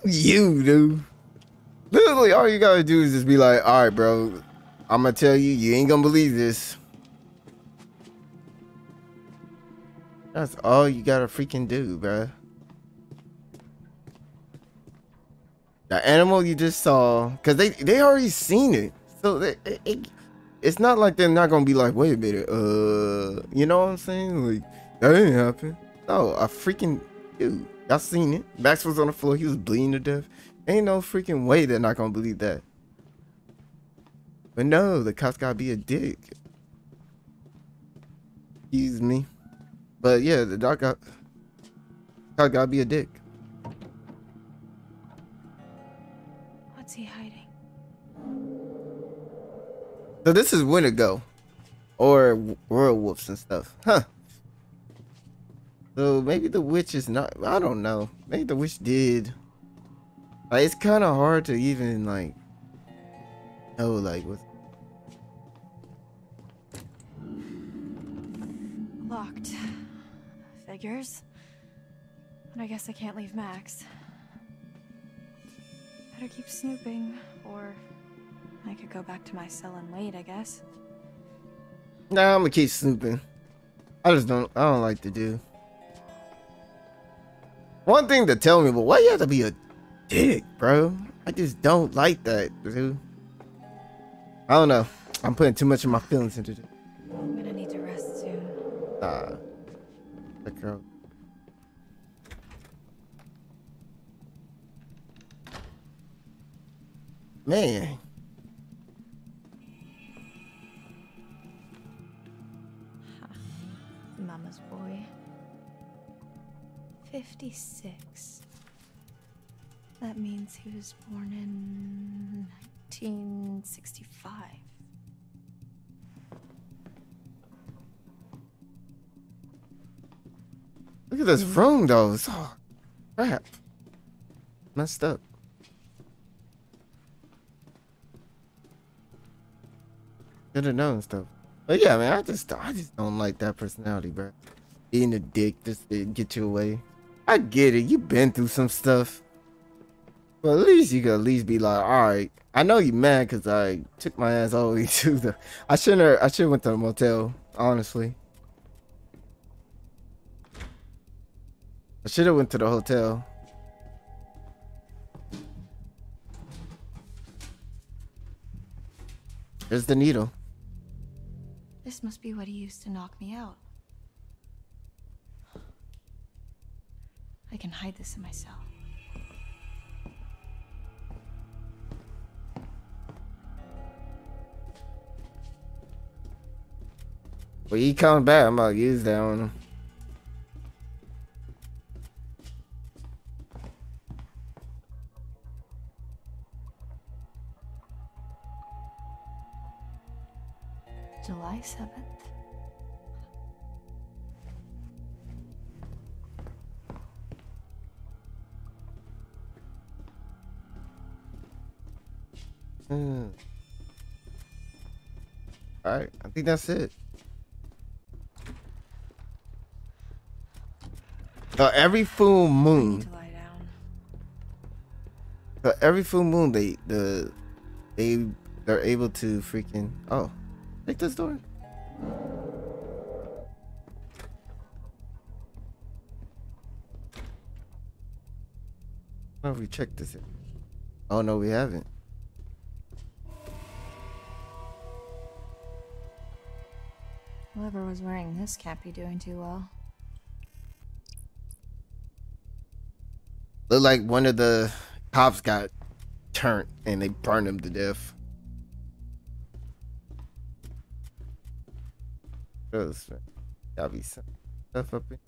you, dude. Literally, all you gotta do is just be like, all right, bro. I'm gonna tell you, you ain't gonna believe this. That's all you gotta freaking do, bro. The animal you just saw, cause they they already seen it, so it, it- it's not like they're not gonna be like, wait a minute, uh, you know what I'm saying? Like that didn't happen. No, I freaking dude, y'all seen it. Max was on the floor, he was bleeding to death. Ain't no freaking way they're not gonna believe that. But no, the cops gotta be a dick. Excuse me. But yeah, the doc got cop gotta be a dick. So this is Winnego. Or werewolves and stuff. Huh. So maybe the witch is not I don't know. Maybe the witch did. Like it's kinda hard to even like know like what Locked. Figures. But I guess I can't leave Max. Better keep snooping, or I could go back to my cell and wait, I guess. Nah, I'm gonna keep snooping. I just don't I don't like to do. One thing to tell me, but why you have to be a dick, bro? I just don't like that, dude. I don't know. I'm putting too much of my feelings into it. I'm gonna need to rest soon. Nah. That girl. Man. 56. That means he was born in 1965. Look at this mm. room though. It's all crap. Messed up. Should have known stuff. But yeah, man, I just I just don't like that personality, bro. Being a dick just to get you away. I get it. You've been through some stuff. But at least you could at least be like, all right. I know you mad because I took my ass all the way [LAUGHS] to the. I shouldn't. Have, I should have went to the motel. Honestly. I should have went to the hotel. There's the needle. This must be what he used to knock me out. I can hide this in my cell. When he comes back, I'm gonna use that on him. July 7th. All right, I think that's it. So every full moon. So every full moon, they the they they're able to freaking oh, take this door. Oh, we checked this. Oh no, we haven't. Whoever was wearing this can't be doing too well. Look like one of the cops got turned and they burned him to death. Gotta be some stuff up in.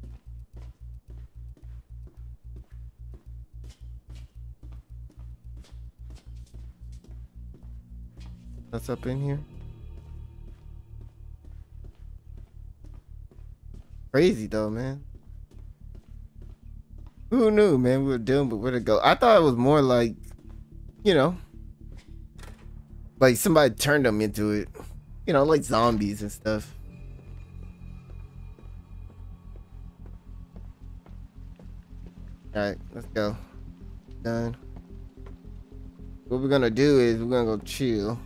That's up in here. Crazy though, man. Who knew, man? We were doomed, but where to go? I thought it was more like, you know, like somebody turned them into it. You know, like zombies and stuff. All right, let's go. Done. What we're gonna do is we're gonna go chill.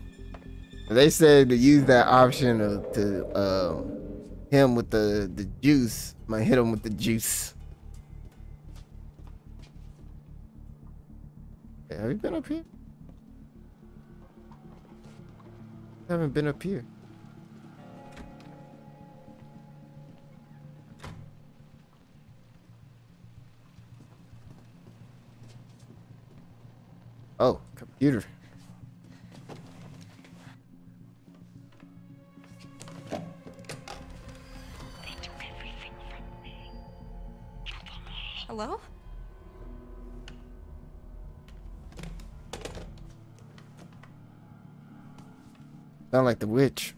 They said to use that option of, to um, him with the the juice. Might hit him with the juice. Hey, have you been up here? I haven't been up here. Oh, computer. Hello? Sound like the witch.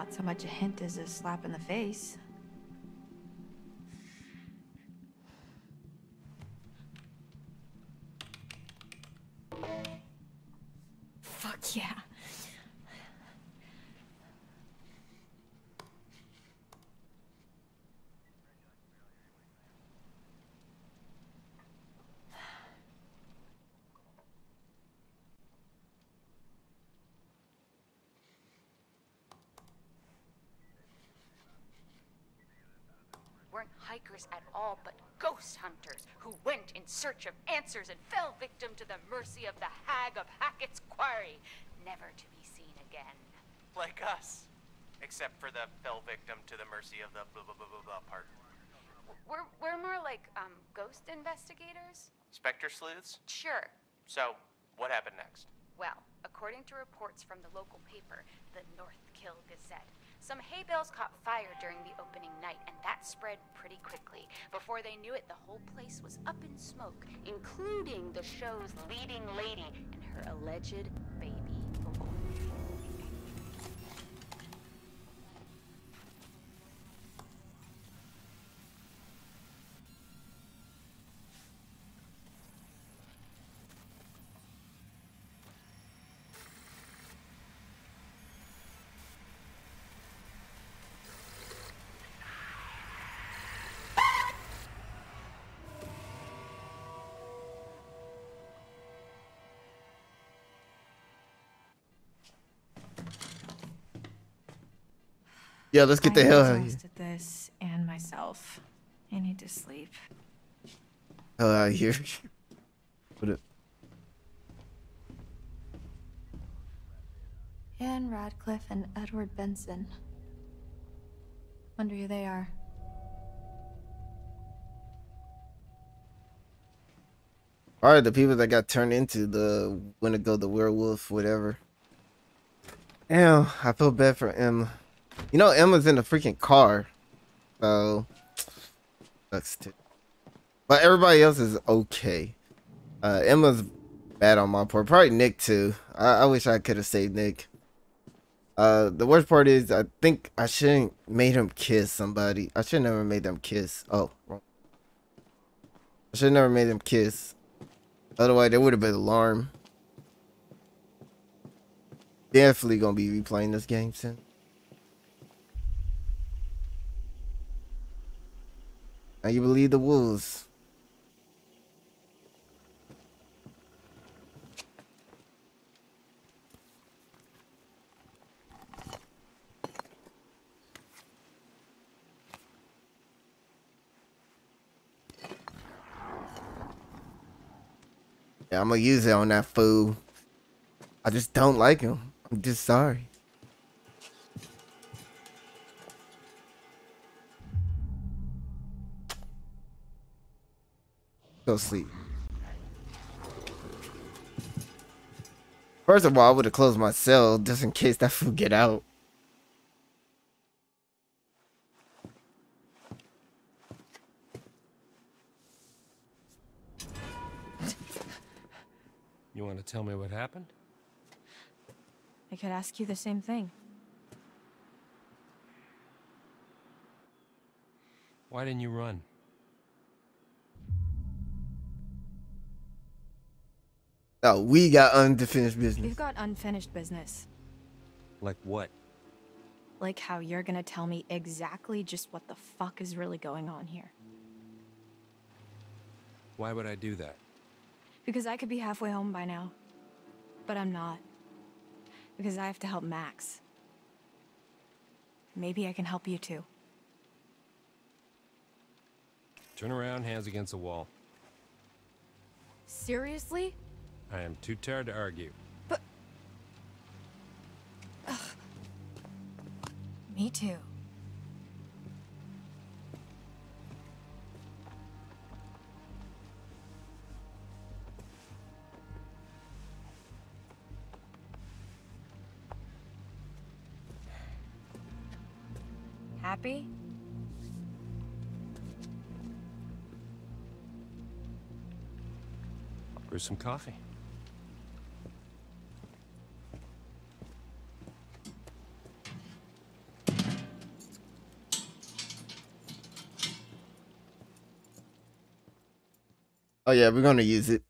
Not so much a hint as a slap in the face. Weren't at all, but ghost hunters who went in search of answers and fell victim to the mercy of the Hag of Hackett's Quarry, never to be seen again. Like us. Except for the fell victim to the mercy of the blah blah blah blah blah part. We're, we're more like, um, ghost investigators? Spectre sleuths? Sure. So, what happened next? Well, according to reports from the local paper, the North Kill Gazette, some hay bales caught fire during the opening night, and that spread pretty quickly. Before they knew it, the whole place was up in smoke, including the show's leading lady and her alleged baby Yeah, let's get the I'm hell out of here. exhausted this and myself. I need to sleep. Hell out of here. Put it? Anne Radcliffe and Edward Benson. Wonder who they are. All right, the people that got turned into the Wendigo, the werewolf, whatever. Damn, I feel bad for Emma. You know, Emma's in the freaking car, so sucks too. But everybody else is okay. Uh, Emma's bad on my part. Probably Nick too. I, I wish I could have saved Nick. Uh, the worst part is I think I shouldn't made him kiss somebody. I should never made them kiss. Oh, wrong. I should never made them kiss. Otherwise, there would have been alarm. Definitely gonna be replaying this game soon. And you believe the wolves. Yeah, I'm gonna use it on that fool. I just don't like him. I'm just sorry. Go sleep. First of all, I would have closed my cell just in case that fool get out. You want to tell me what happened? I could ask you the same thing. Why didn't you run? Oh, we got unfinished business. We've got unfinished business. Like what? Like how you're gonna tell me exactly just what the fuck is really going on here. Why would I do that? Because I could be halfway home by now. But I'm not. Because I have to help Max. Maybe I can help you too. Turn around, hands against the wall. Seriously? I am too tired to argue. But me too. Happy? Brew some coffee. Oh yeah, we're gonna use it.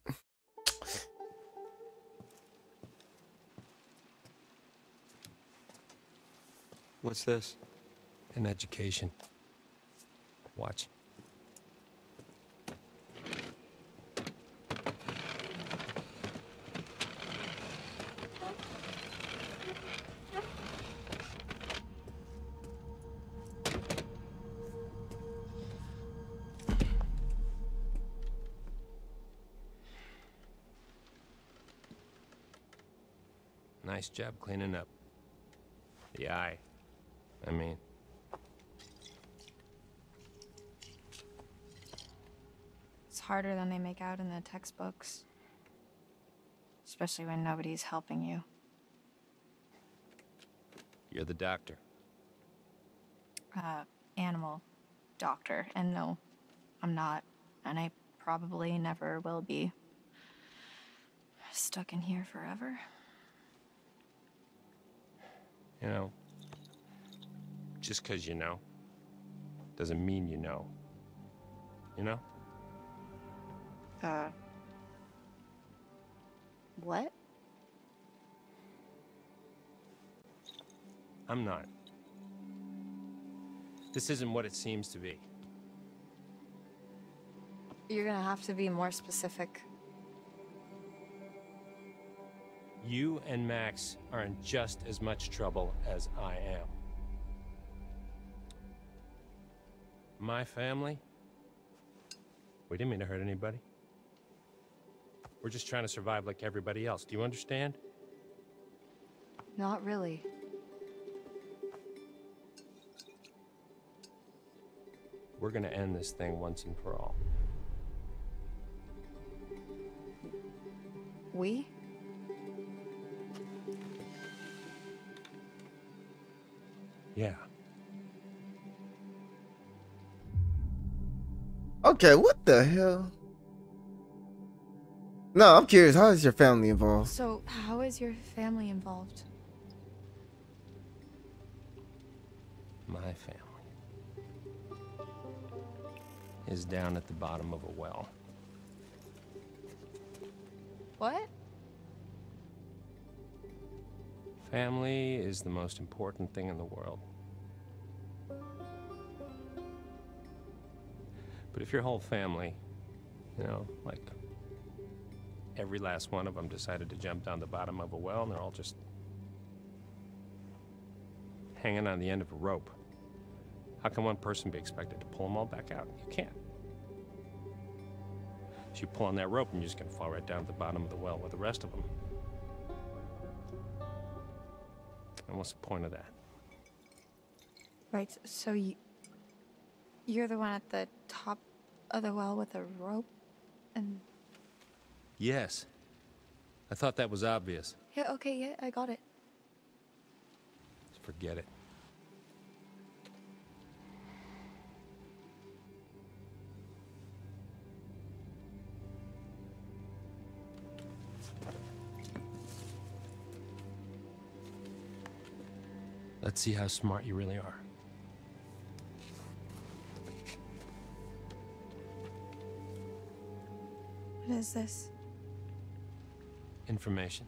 What's this? An education. Watch. Job cleaning up. The eye. I mean, It's harder than they make out in the textbooks. Especially when nobody's helping you. you're the doctor. Uh, animal doctor. And no, I'm not. And I probably never will be. Stuck in here forever. You know, just because you know doesn't mean you know. You know? Uh. What? I'm not. This isn't what it seems to be. You're gonna have to be more specific. You and Max are in just as much trouble as I am. My family? We didn't mean to hurt anybody. We're just trying to survive like everybody else. Do you understand? Not really. We're gonna end this thing once and for all. We? Yeah. Okay, what the hell? No, I'm curious. How is your family involved? So, how is your family involved? My family is down at the bottom of a well. What? Family is the most important thing in the world. But if your whole family, you know, like every last one of them decided to jump down the bottom of a well and they're all just hanging on the end of a rope, how can one person be expected to pull them all back out? You can't. Once you pull on that rope, and you're just gonna fall right down to the bottom of the well with the rest of them. And what's the point of that? Right, so you. You're the one at the top of the well with a rope? And. Yes. I thought that was obvious. Yeah, okay, yeah, I got it. Forget it. Let's see how smart you really are. What is this? Information.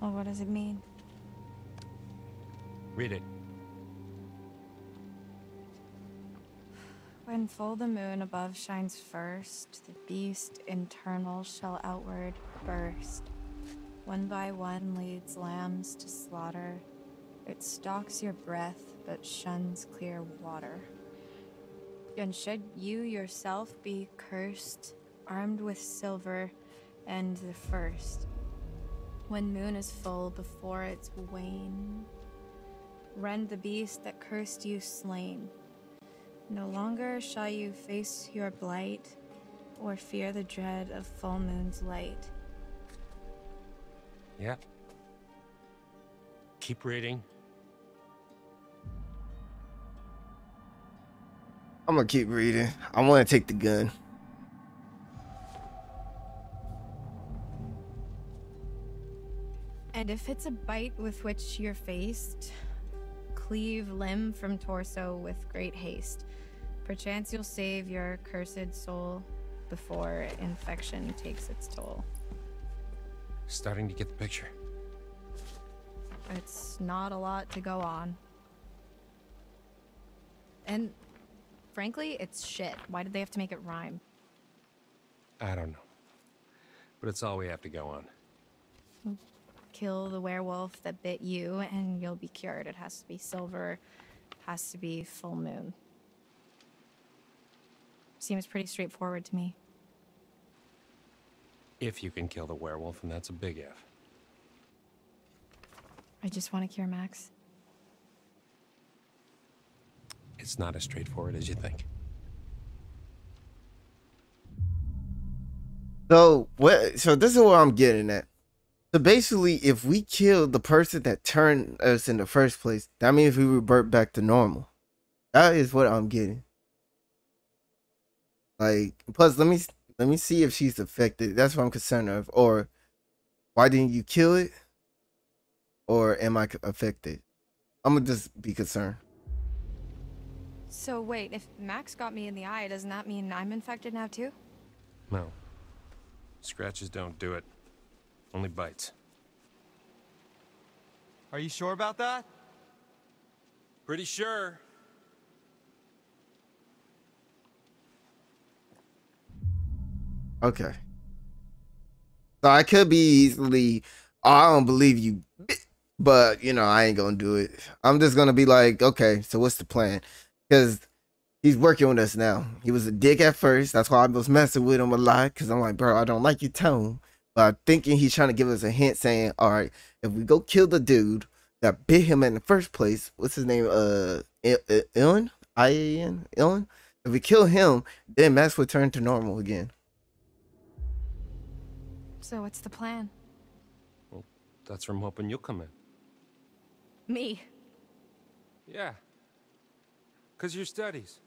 Well, what does it mean? Read it. When full the moon above shines first, the beast internal shall outward burst. One by one leads lambs to slaughter. It stalks your breath, but shuns clear water. And should you yourself be cursed, armed with silver and the first, when moon is full before its wane, rend the beast that cursed you slain. No longer shall you face your blight, or fear the dread of full moon's light. Yeah. Keep reading. I'm gonna keep reading. I want to take the gun. And if it's a bite with which you're faced, cleave limb from torso with great haste. Perchance you'll save your cursed soul before infection takes its toll. Starting to get the picture. It's not a lot to go on. And frankly, it's shit. Why did they have to make it rhyme? I don't know. But it's all we have to go on. Kill the werewolf that bit you and you'll be cured. It has to be silver, has to be full moon. Seems pretty straightforward to me. If you can kill the werewolf, and that's a big if. I just want to cure Max. It's not as straightforward as you think. So what? So this is what I'm getting at. So basically, if we kill the person that turned us in the first place, that means we revert back to normal. That is what I'm getting. Like, plus, let me let me see if she's affected. That's what I'm concerned of. Or why didn't you kill it? Or am I affected? I'm gonna just be concerned. So wait, if Max got me in the eye, doesn't that mean I'm infected now too? No. Scratches don't do it. Only bites. Are you sure about that? Pretty sure. Okay. So I could be easily, oh, I don't believe you, but you know, I ain't gonna do it. I'm just gonna be like, okay, so what's the plan? Because he's working with us now. He was a dick at first. That's why I was messing with him a lot. Because I'm like, bro, I don't like your tone. But I'm thinking he's trying to give us a hint saying, all right, if we go kill the dude that bit him in the first place, what's his name? Uh, Ilan? I-A-N? Ilan? If we kill him, then Max would turn to normal again. So what's the plan? Well, that's where I'm hoping you'll come in. Me. Yeah. Because your studies.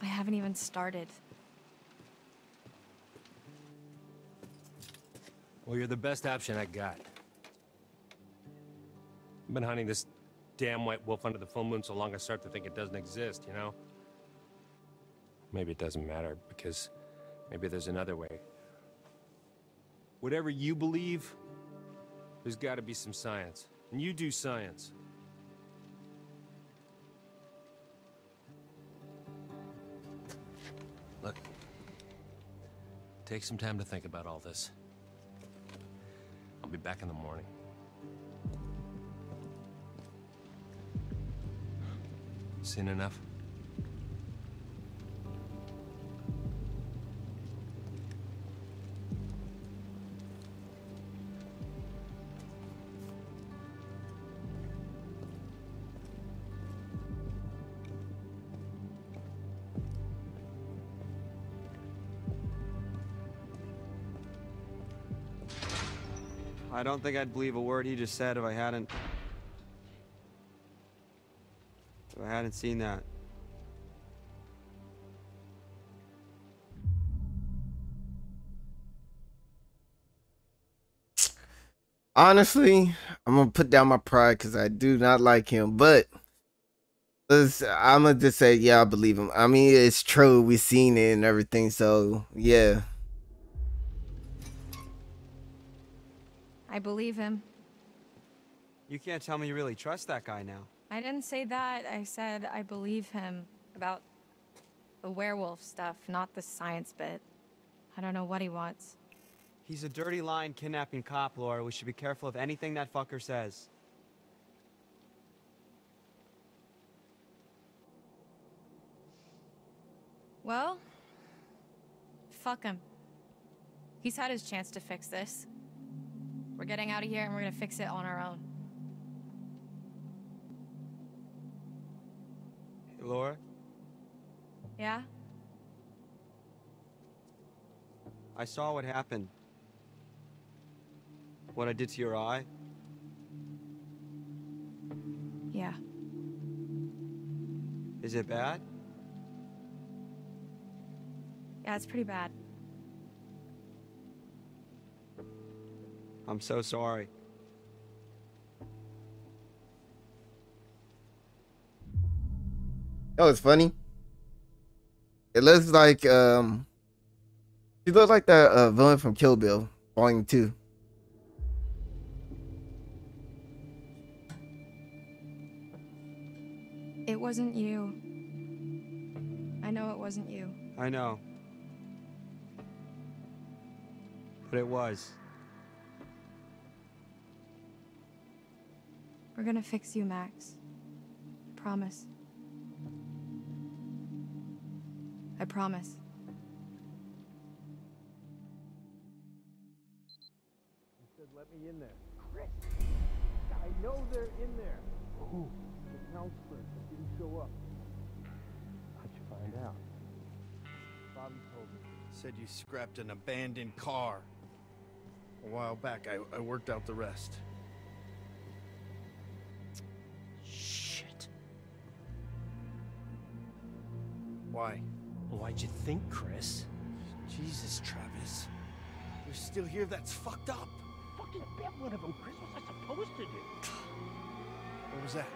I haven't even started. Well, you're the best option I got. I've been hunting this damn white wolf under the full moon so long I start to think it doesn't exist, you know? Maybe it doesn't matter, because maybe there's another way. Whatever you believe, there's gotta be some science. And you do science. Look, take some time to think about all this. I'll be back in the morning. Seen enough? I don't think I'd believe a word he just said if I hadn't. If I hadn't seen that. Honestly, I'm gonna put down my pride because I do not like him, but I'm gonna just say, yeah, I believe him. I mean, it's true. We've seen it and everything, so yeah. I believe him. You can't tell me you really trust that guy now. I didn't say that. I said I believe him about the werewolf stuff, not the science bit. I don't know what he wants. He's a dirty lying kidnapping cop, Laura. We should be careful of anything that fucker says. Well, fuck him. He's had his chance to fix this. We're getting out of here and we're gonna fix it on our own. Hey, Laura? Yeah? I saw what happened. What I did to your eye. Yeah. Is it bad? Yeah, it's pretty bad. I'm so sorry. That was funny. It looks like um, she looks like that uh, villain from Kill Bill, Volume Two. It wasn't you. I know it wasn't you. I know. But it was. We're gonna fix you, Max. I promise. I promise. He said, let me in there. Chris! I know they're in there. Who? The counselor that didn't show up. How'd you find out? Bobby told me. Said you scrapped an abandoned car. A while back, I, I worked out the rest. Why? Why'd you think, Chris? Jesus, Travis. You're still here? That's fucked up. Fucking bet one of them. Chris What was I supposed to do? What was that?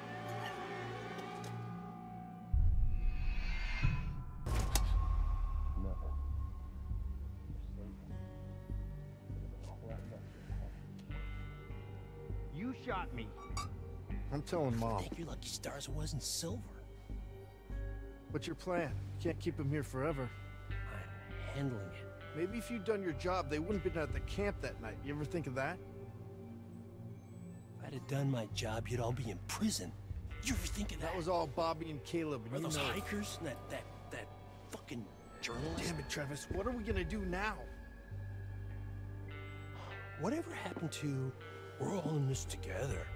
Nothing. You shot me. I'm telling Mom. Thank your lucky stars it wasn't silver. What's your plan? You can't keep him here forever. I'm handling it. Maybe if you'd done your job, they wouldn't have been at the camp that night. You ever think of that? If I'd have done my job, you'd all be in prison. You ever think of that? That was all Bobby and Caleb, and you those know hikers? and That that that fucking journalist? Damn it, Travis. What are we gonna do now? Whatever happened to we're all in this together?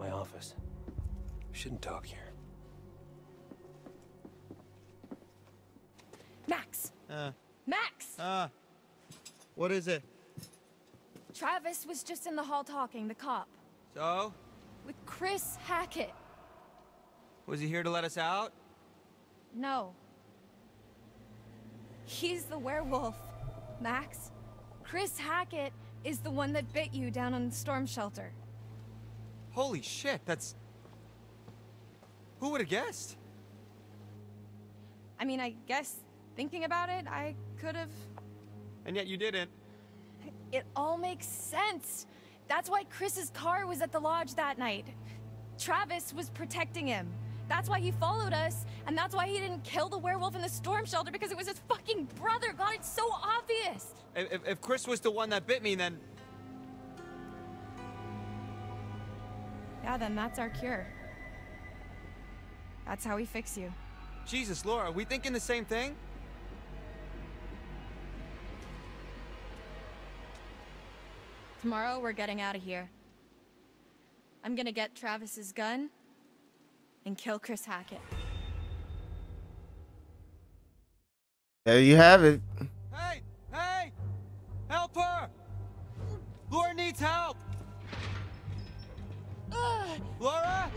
My office. We shouldn't talk here. Max! Uh, Max! uh. What is it? Travis was just in the hall talking, the cop, So? with Chris Hackett. Was he here to let us out? No. He's the werewolf, Max. Chris Hackett is the one that bit you down on the storm shelter. Holy shit, that's. Who would have guessed? I mean, I guess thinking about it, I could have. And yet you didn't. It all makes sense. That's why Chris's car was at the lodge that night. Travis was protecting him. That's why he followed us, and that's why he didn't kill the werewolf in the storm shelter because it was his fucking brother. God, it's so obvious. If, if, if Chris was the one that bit me, then. Yeah, then that's our cure. That's how we fix you. Jesus, Laura, are we thinking the same thing? Tomorrow, we're getting out of here. I'm gonna get Travis's gun and kill Chris Hackett. There you have it. Hey! Hey! Help her! Laura needs help! Laura?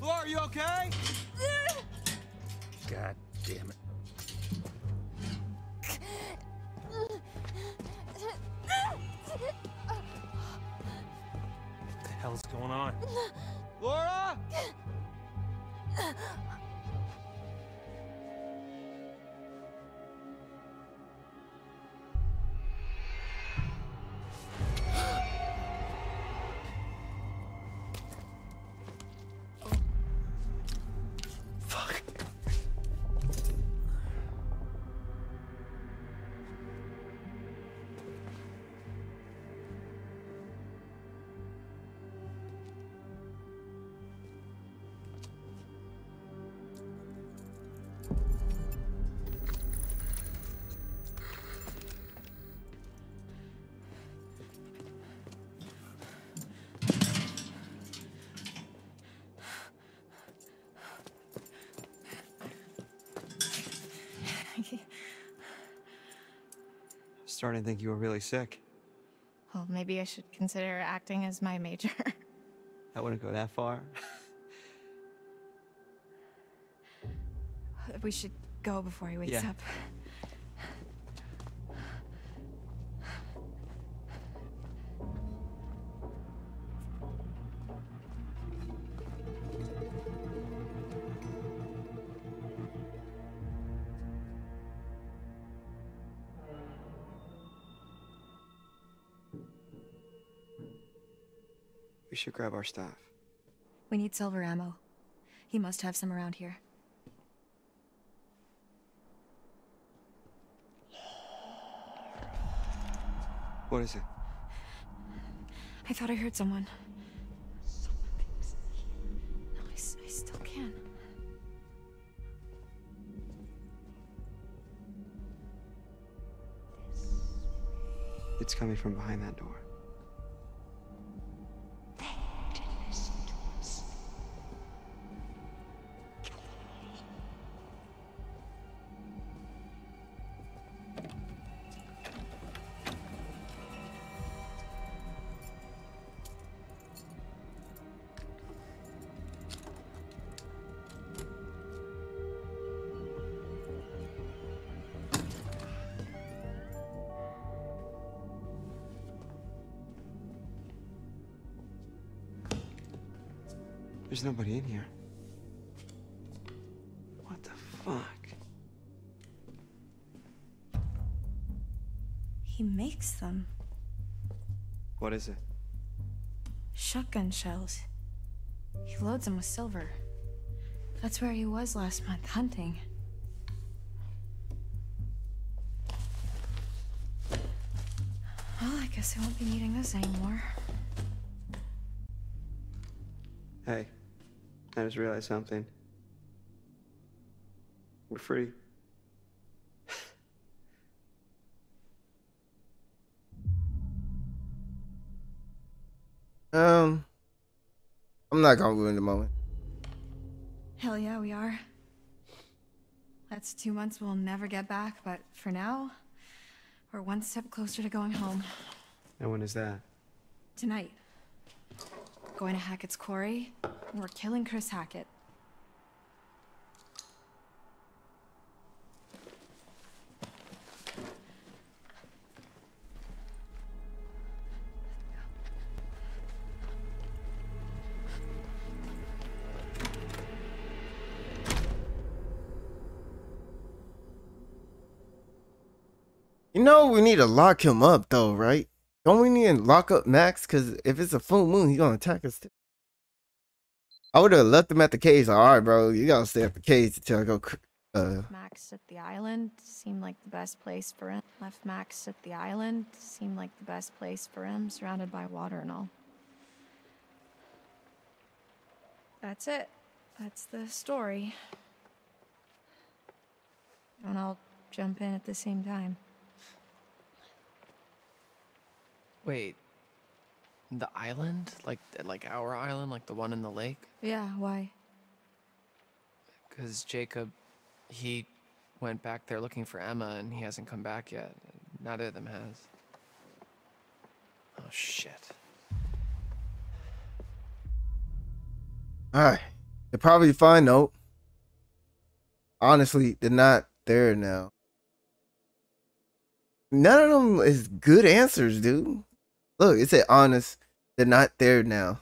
Laura, are you okay? God damn it. What the hell's going on? Laura? Starting to think you were really sick. Well, maybe I should consider acting as my major. [LAUGHS] I wouldn't go that far. we should go before he wakes Yeah. up. Grab our stuff. We need silver ammo. He must have some around here. What is it? I thought I heard someone. No, I still can. It's coming from behind that door. There's nobody in here. What the fuck? He makes them. What is it? Shotgun shells. He loads them with silver. That's where he was last month hunting. Well, I guess I won't be needing this anymore. Just realized something. We're free. [LAUGHS] Um, I'm not gonna ruin the moment. Hell yeah, we are. That's two months we'll never get back, but for now, we're one step closer to going home. And when is that? Tonight. Going to Hackett's quarry, and we're killing Chris Hackett. You know we need to lock him up though, right? Don't we need to lock up Max? Cause if it's a full moon, he's gonna attack us. I would have left him at the cage. All right, bro, you gotta stay at the cage until I go. Uh, Max at the island seemed like the best place for him. Left Max at the island seemed like the best place for him, surrounded by water and all. that's it. That's the story. And I'll jump in at the same time. Wait. The island? Like like our island, like the one in the lake? Yeah, why? Cuz Jacob he went back there looking for Emma and he hasn't come back yet. Neither of them has. Oh shit. Alright. They're probably fine though. Honestly, they're not there now. None of them is good answers, dude. Look, it said honest. They're not there now.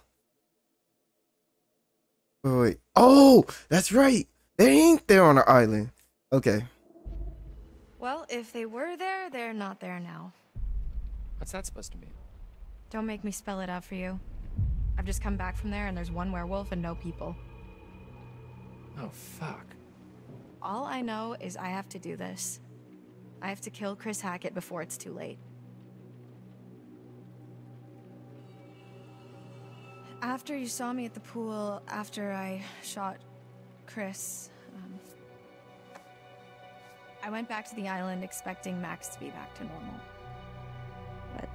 Wait, wait. Oh, that's right. They ain't there on the island. Okay. Well, if they were there, they're not there now. What's that supposed to mean? Don't make me spell it out for you. I've just come back from there and there's one werewolf and no people. Oh fuck. All I know is I have to do this. I have to kill Chris Hackett before it's too late. After you saw me at the pool, after I shot Chris, um, I went back to the island expecting Max to be back to normal. But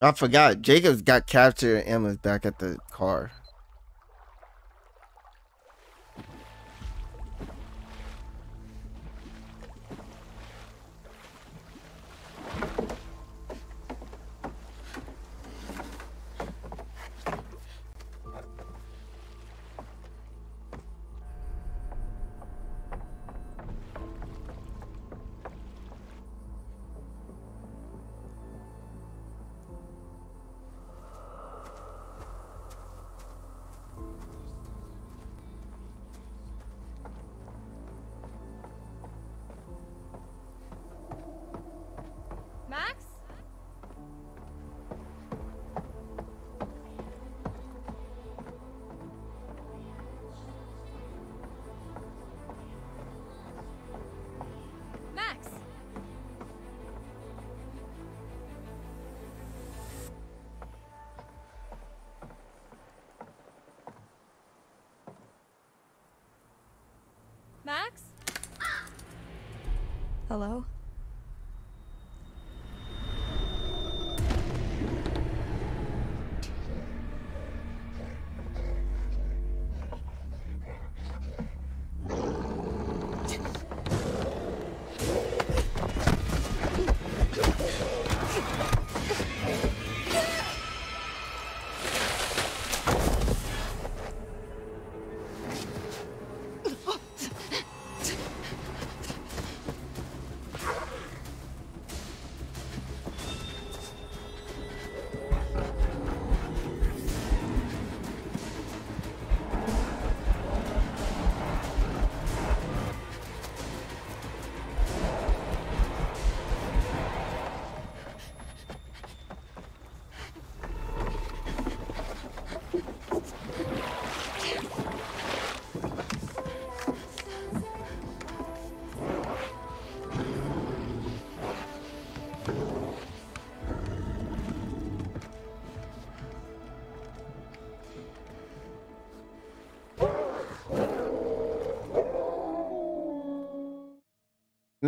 I forgot. Jacob's got captured and Emma's back at the car.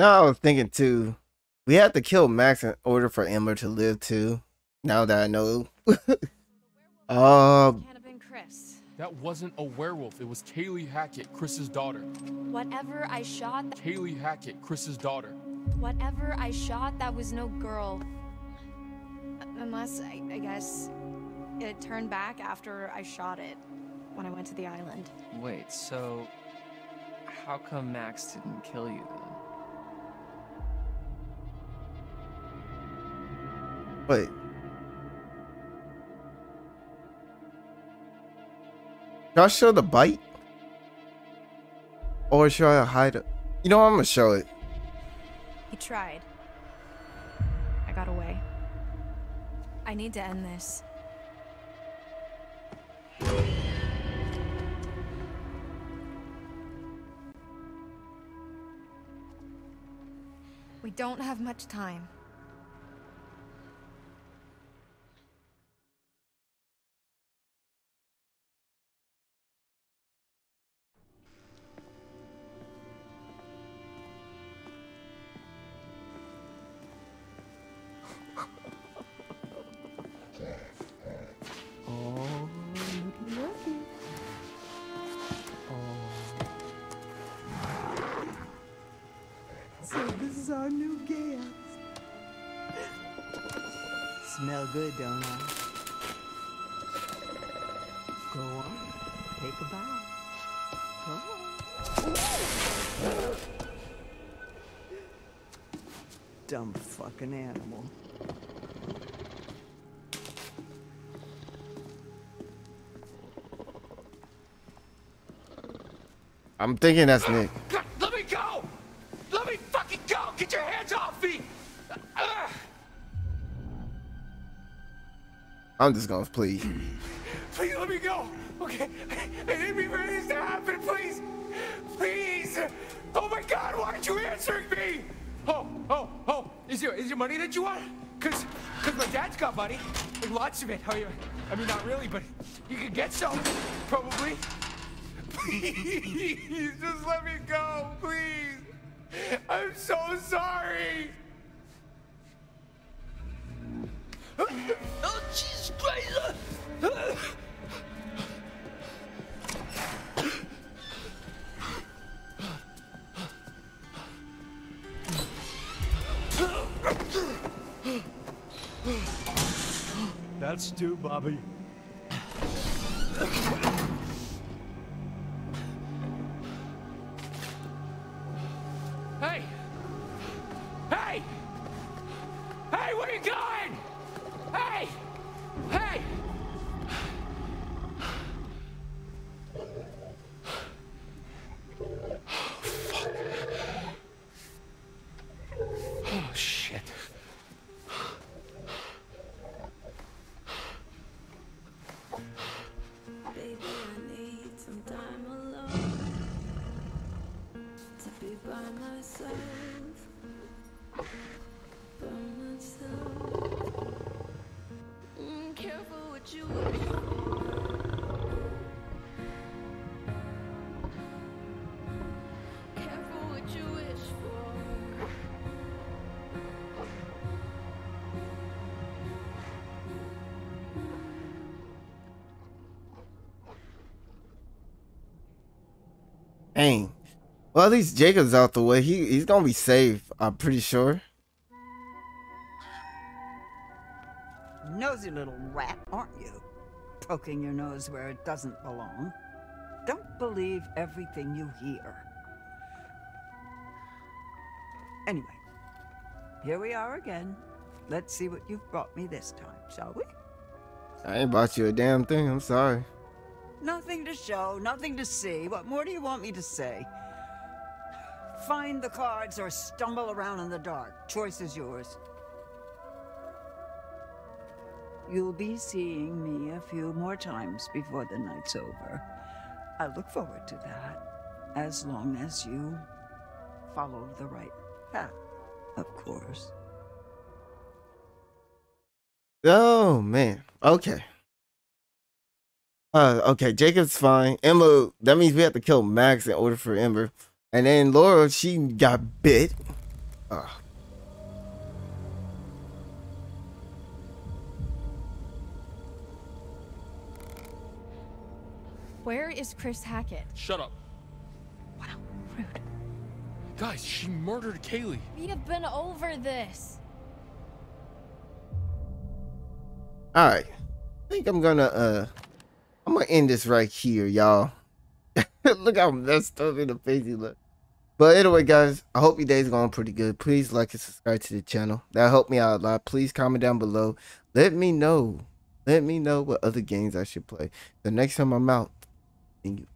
Now I was thinking too, we have to kill Max in order for Emma to live too. Now that I know. [LAUGHS] um, Can't have been Chris. That wasn't a werewolf. It was Kaylynn Hackett, Chris's daughter. Whatever I shot, Kaylynn Hackett, Chris's daughter. whatever I shot, that was no girl. Unless, I, I guess, it turned back after I shot it when I went to the island. Wait, so how come Max didn't kill you wait. Should I show the bite? Or should I hide it? You know, I'm gonna show it. He tried. I got away. I need to end this. We don't have much time. Dumb fucking animal. I'm thinking that's Nick. God, let me go! Let me fucking go! Get your hands off me! Ugh. I'm just gonna plead. [CLEARS THROAT] money that you want? Cause, cause my dad's got money. Like lots of it. Oh, How you, I mean, not really, but you could get some, probably. [LAUGHS] Please, just let me go, please. I'm so sorry. That's two, Bobby. Well, at least Jacob's out the way. He he's gonna be safe. I'm pretty sure. Nosy little rat, aren't you? Poking your nose where it doesn't belong. Don't believe everything you hear. Anyway, here we are again. Let's see what you've brought me this time, shall we? I ain't bought you a damn thing. I'm sorry. Nothing to show, nothing to see. What more do you want me to say? Find the cards or stumble around in the dark. Choice is yours. You'll be seeing me a few more times before the night's over. I look forward to that, as long as you follow the right path, of course. Oh man. Okay. Uh okay, Jacob's fine. Emma that means we have to kill Max in order for Ember. And then Laura, she got bit. Uh, Where is Chris Hackett? Shut up. Wow, rude. Guys, she murdered Kaylynn. We have been over this. Alright. I think I'm gonna uh I'm gonna end this right here, y'all. [LAUGHS] look how messed up in the face he look. But anyway, guys, I hope your day's going pretty good. Please like and subscribe to the channel. That helped me out a lot. Please comment down below. Let me know. Let me know what other games I should play. The next time I'm out, and you